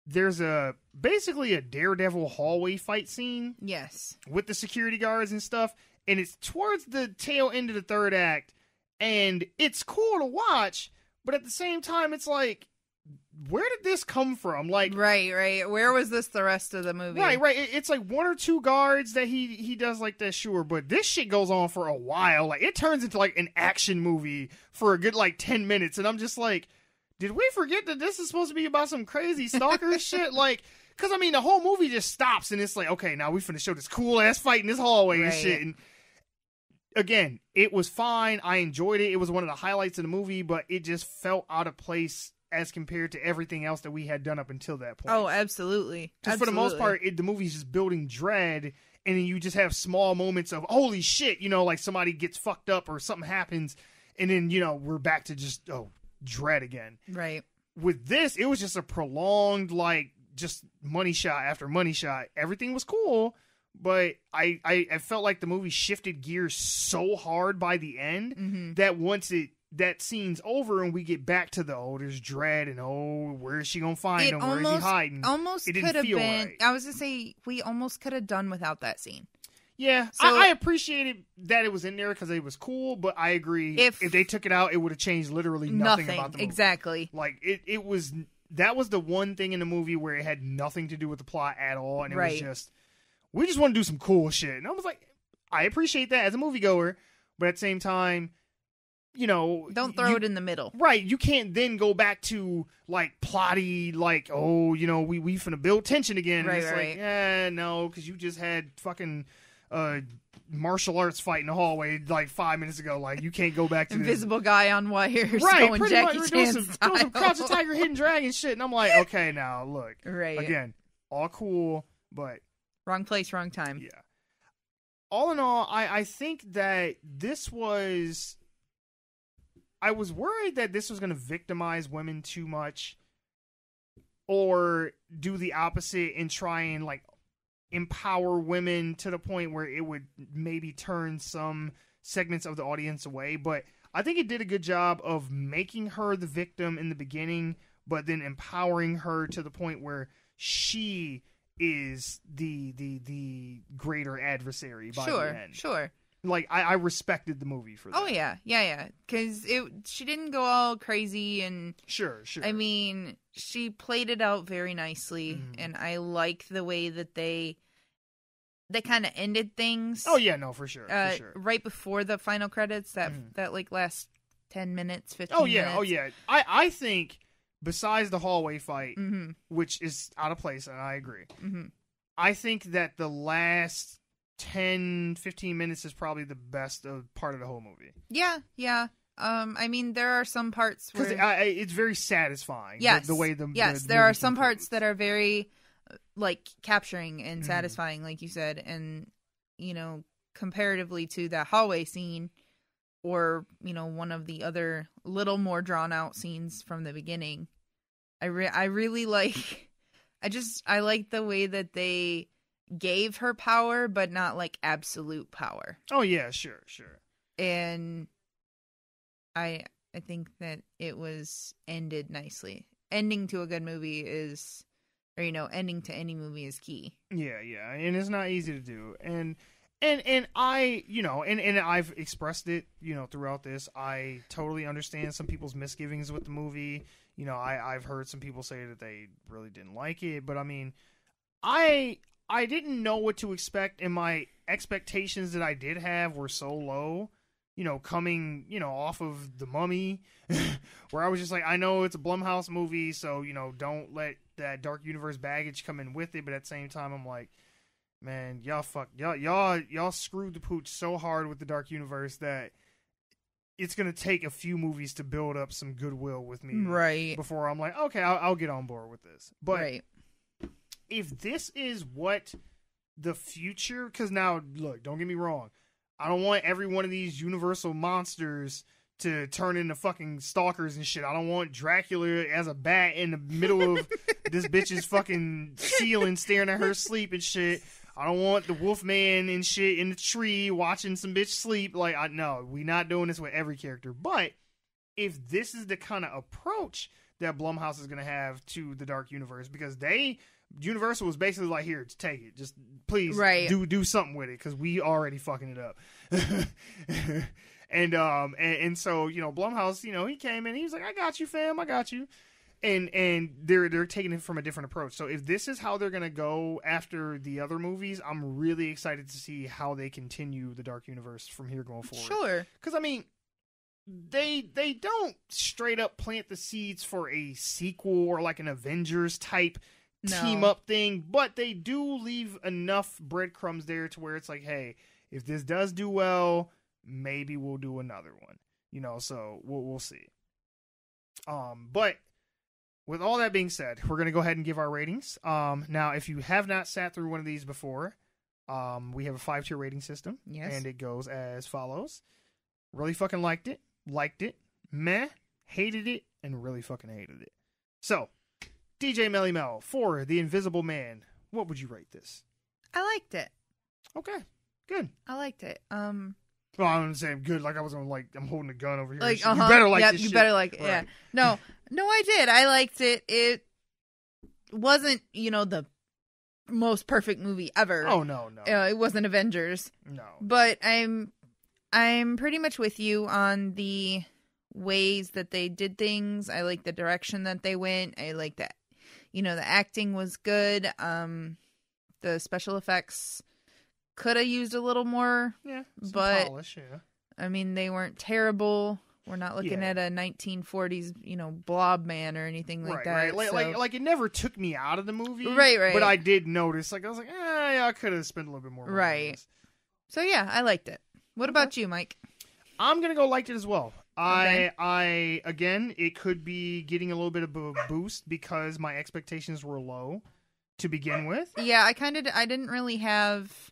there's a basically a Daredevil hallway fight scene Yes. with the security guards and stuff, and it's towards the tail end of the third act, and it's cool to watch, but at the same time, it's like, where did this come from? Like, Right, right. Where was this the rest of the movie? Right, right. It- It's like one or two guards that he he does like that, sure. But this shit goes on for a while. Like it turns into like an action movie for a good like ten minutes, and I'm just like, did we forget that this is supposed to be about some crazy stalker shit? Like, because I mean, the whole movie just stops, and it's like, okay, now we finna show this cool ass fight in this hallway and shit. And again, it was fine. I enjoyed it. It was one of the highlights of the movie, but it just felt out of place as compared to everything else that we had done up until that point Oh, absolutely. just for the most part, it, the movie's just building dread, and then you just have small moments of holy shit, you know, like somebody gets fucked up or something happens, and then you know we're back to just oh dread again. Right. With this, it was just a prolonged like just money shot after money shot. Everything was cool, but I I, I felt like the movie shifted gears so hard by the end hmm that once it that scene's over and we get back to the oh there's dread and oh where is she gonna find It him where is he almost- hiding Almost It didn't could have feel been. right. I was gonna say we almost could have done without that scene. Yeah, So- I, I appreciated that it was in there because it was cool, but I agree If- if, they took it out, it would have changed literally nothing, about the movie. exactly. Like it, it was that was the one thing in the movie where it had nothing to do with the plot at all, and it Right. was just we just want to do some cool shit, and I was like, I appreciate that as a moviegoer, but at the same time, you know, Don't throw you- it in the middle. Right, you can't then go back to like plotty, like oh, you know, we we finna build tension again. Right, it's right. like, yeah, no, because you just had fucking uh martial arts fight in the hallway like five minutes ago. Like you can't go back to. Invisible guy on wires Right, going pretty Jackie much. Doing some, doing some Crouch the Tiger, Hidden Dragon shit, and I'm like, okay, now look right. again, all cool, but Wrong place, wrong time. yeah. All in all, I I think that this was. I was worried that this was going to victimize women too much, or do the opposite and try and like empower women to the point where it would maybe turn some segments of the audience away. But I think it did a good job of making her the victim in the beginning, but then empowering her to the point where she is the the the greater adversary by the end. sure. Like I, I respected the movie for that. Oh yeah, yeah, yeah. Because it she didn't go all crazy, and Sure, sure. I mean she played it out very nicely, Mhm. and I like the way that they they kind of ended things. oh yeah, no, for sure, uh, for sure. right before the final credits. That Mhm. that like last ten minutes, fifteen. Oh yeah, oh yeah. I I think besides the hallway fight, Mm-hmm. which is out of place, and I agree. Mm-hmm. I think that the last 10, 15 minutes is probably the best of part of the whole movie Yeah, yeah. Um, I mean, there are some parts because where it's very satisfying. the- yes, the, way the yes, the there are some parts that are very uh, like capturing and Mhm. satisfying, like you said, and you know, comparatively to the hallway scene, or you know, one of the other little more drawn out scenes from the beginning. I re- I really like. I just I like the way that they gave her power, but not like absolute power Oh yeah, sure, sure. and I I think that it was ended nicely. Ending to a good movie is or you know, ending to any movie is key. Yeah, yeah, and it's not easy to do. And and and I, you know, and and I've expressed it, you know, throughout this. I totally understand some people's misgivings with the movie. You know, I I've heard some people say that they really didn't like it, but I mean, I I didn't know what to expect and my expectations that I did have were so low. You know, coming, you know, off of the mummy, where I was just like, I know it's a Blumhouse movie, so, you know, don't let that Dark Universe baggage come in with it, but at the same time I'm like, man, y'all fuck y'all y'all y'all screwed the pooch so hard with the Dark Universe that it's gonna take a few movies to build up some goodwill with me Right. before I'm like, okay, I'll, I'll get on board with this. But right. If this is what the future, because now look, don't get me wrong, I don't want every one of these Universal monsters to turn into fucking stalkers and shit. I don't want Dracula as a bat in the middle of this bitch's fucking ceiling staring at her sleep and shit. I don't want the Wolfman and shit in the tree watching some bitch sleep. Like, I know we not doing this with every character, but if this is the kind of approach that Blumhouse is going to have to the Dark Universe, because they Universal was basically like, here, take it, just please Right. do do something with it, because we already fucking it up. and um and, and so you know Blumhouse, you know he came in, he was like, I got you, fam, I got you. And and they're they're taking it from a different approach. So if this is how they're gonna go after the other movies, I'm really excited to see how they continue the Dark Universe from here going forward. Sure. Because I mean, they they don't straight up plant the seeds for a sequel or like an Avengers type No. team up thing, but they do leave enough breadcrumbs there to where it's like, hey, if this does do well, maybe we'll do another one. You know, so we'll we'll see. Um, but with all that being said, we're gonna go ahead and give our ratings. Um, now if you have not sat through one of these before, um, we have a five tier rating system. Yes. And it goes as follows. Really fucking liked it, liked it, meh, hated it, and really fucking hated it. So, DJ Melly Mel for The Invisible Man. What would you rate this? I liked it. Okay, good. I liked it. Um Well, I'm gonna say good. Like I was gonna like I'm holding a gun over here. like uh-huh. You better like yep, this you shit. better like it. Yeah. No. No, I did. I liked it. It wasn't, you know, the most perfect movie ever. Oh no, no, Uh, it wasn't Avengers. no. but i'm i'm pretty much with you on the ways that they did things i like the direction that they went i like that you know the acting was good um the special effects could have used a little more Yeah, but- polish, yeah. i mean they weren't terrible we're not looking Yeah. at a 1940s you know blob man or anything like right, that right. Like, so- like, like it never took me out of the movie. Right, right. But I did notice. Like I was like, eh, yeah, I could have spent a little bit more. Right. so yeah i liked it what about you mike I'm gonna go liked it as well. Okay. I I again, it could be getting a little bit of a boost because my expectations were low to begin with. yeah i kind of i didn't really have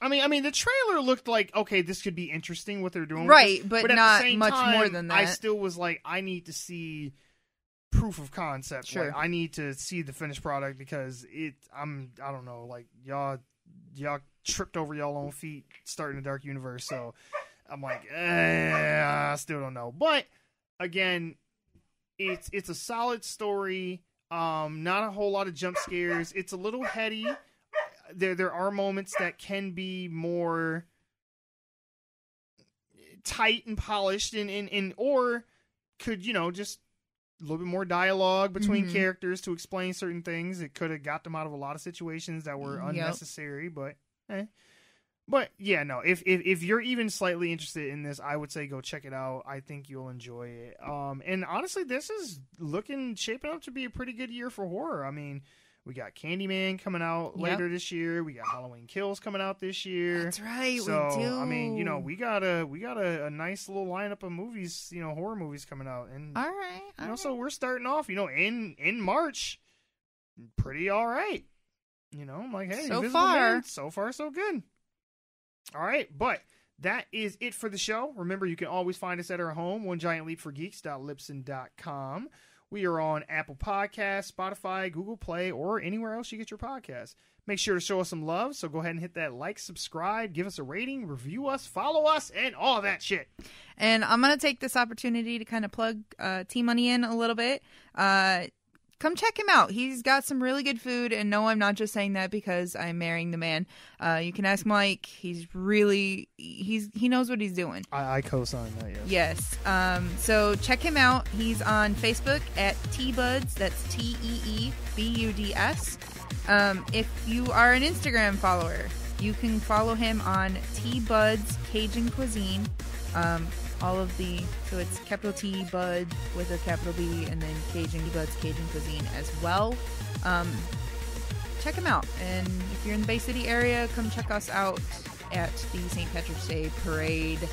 I mean, I mean, the trailer looked like okay, this could be interesting what they're doing, Right, but at not much time, more than that. I still was like, I need to see proof of concept. Sure. Like, I need to see the finished product because it. I'm. I don't know. Like y'all, y'all tripped over y'all own feet starting the Dark Universe. So I'm like, eh, I still don't know. But again, it's it's a solid story. Um, not a whole lot of jump scares. It's a little heady. There there are moments that can be more tight and polished, and, and, and or could you know just a little bit more dialogue between Mhm. characters to explain certain things. It could have got them out of a lot of situations that were Yep. unnecessary, but eh. But yeah, no. If, if if you're even slightly interested in this, I would say go check it out. I think you'll enjoy it. Um, and honestly, this is looking shaping up to be a pretty good year for horror. I mean, we got Candyman coming out Yep. later this year. We got Halloween Kills coming out this year. That's right. so we do. I mean, you know, we got a we got a, a nice little lineup of movies, you know, horror movies coming out, and All right. you all know, so we're starting off, you know, in in March, pretty all right. You know, I'm like, hey, So far. Man, so far so good. All right, but that is it for the show. Remember, you can always find us at our home, one giant leap for geeks.libsyn.com. We are on Apple Podcasts, Spotify, Google Play, or anywhere else you get your podcasts. Make sure to show us some love, so go ahead and hit that like, subscribe, give us a rating, review us, follow us, and all that shit. And I'm gonna take this opportunity to kind of plug uh, T Money in a little bit. Uh, come check him out. He's got some really good food, and no, I'm not just saying that because I'm marrying the man. Uh, you can ask Mike. He's really he's he knows what he's doing. I, I co-sign that, yes. Yes. Um, so check him out. He's on Facebook at T Buds. That's T E E B U D S. Um, if you are an Instagram follower, you can follow him on T Buds Cajun Cuisine. Um, all of the so it's capital T Bud with a capital B and then Cajun Buds Cajun Cuisine as well. Um, check them out. And if you're in the Bay City area, come check us out at the St. Patrick's Day Parade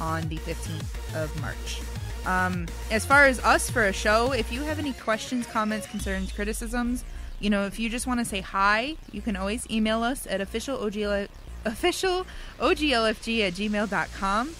on the 15th of March. Um, as far as us for a show, if you have any questions, comments, concerns, criticisms, you know, if you just want to say hi, you can always email us at official OGL, official OGLFG at gmail.com.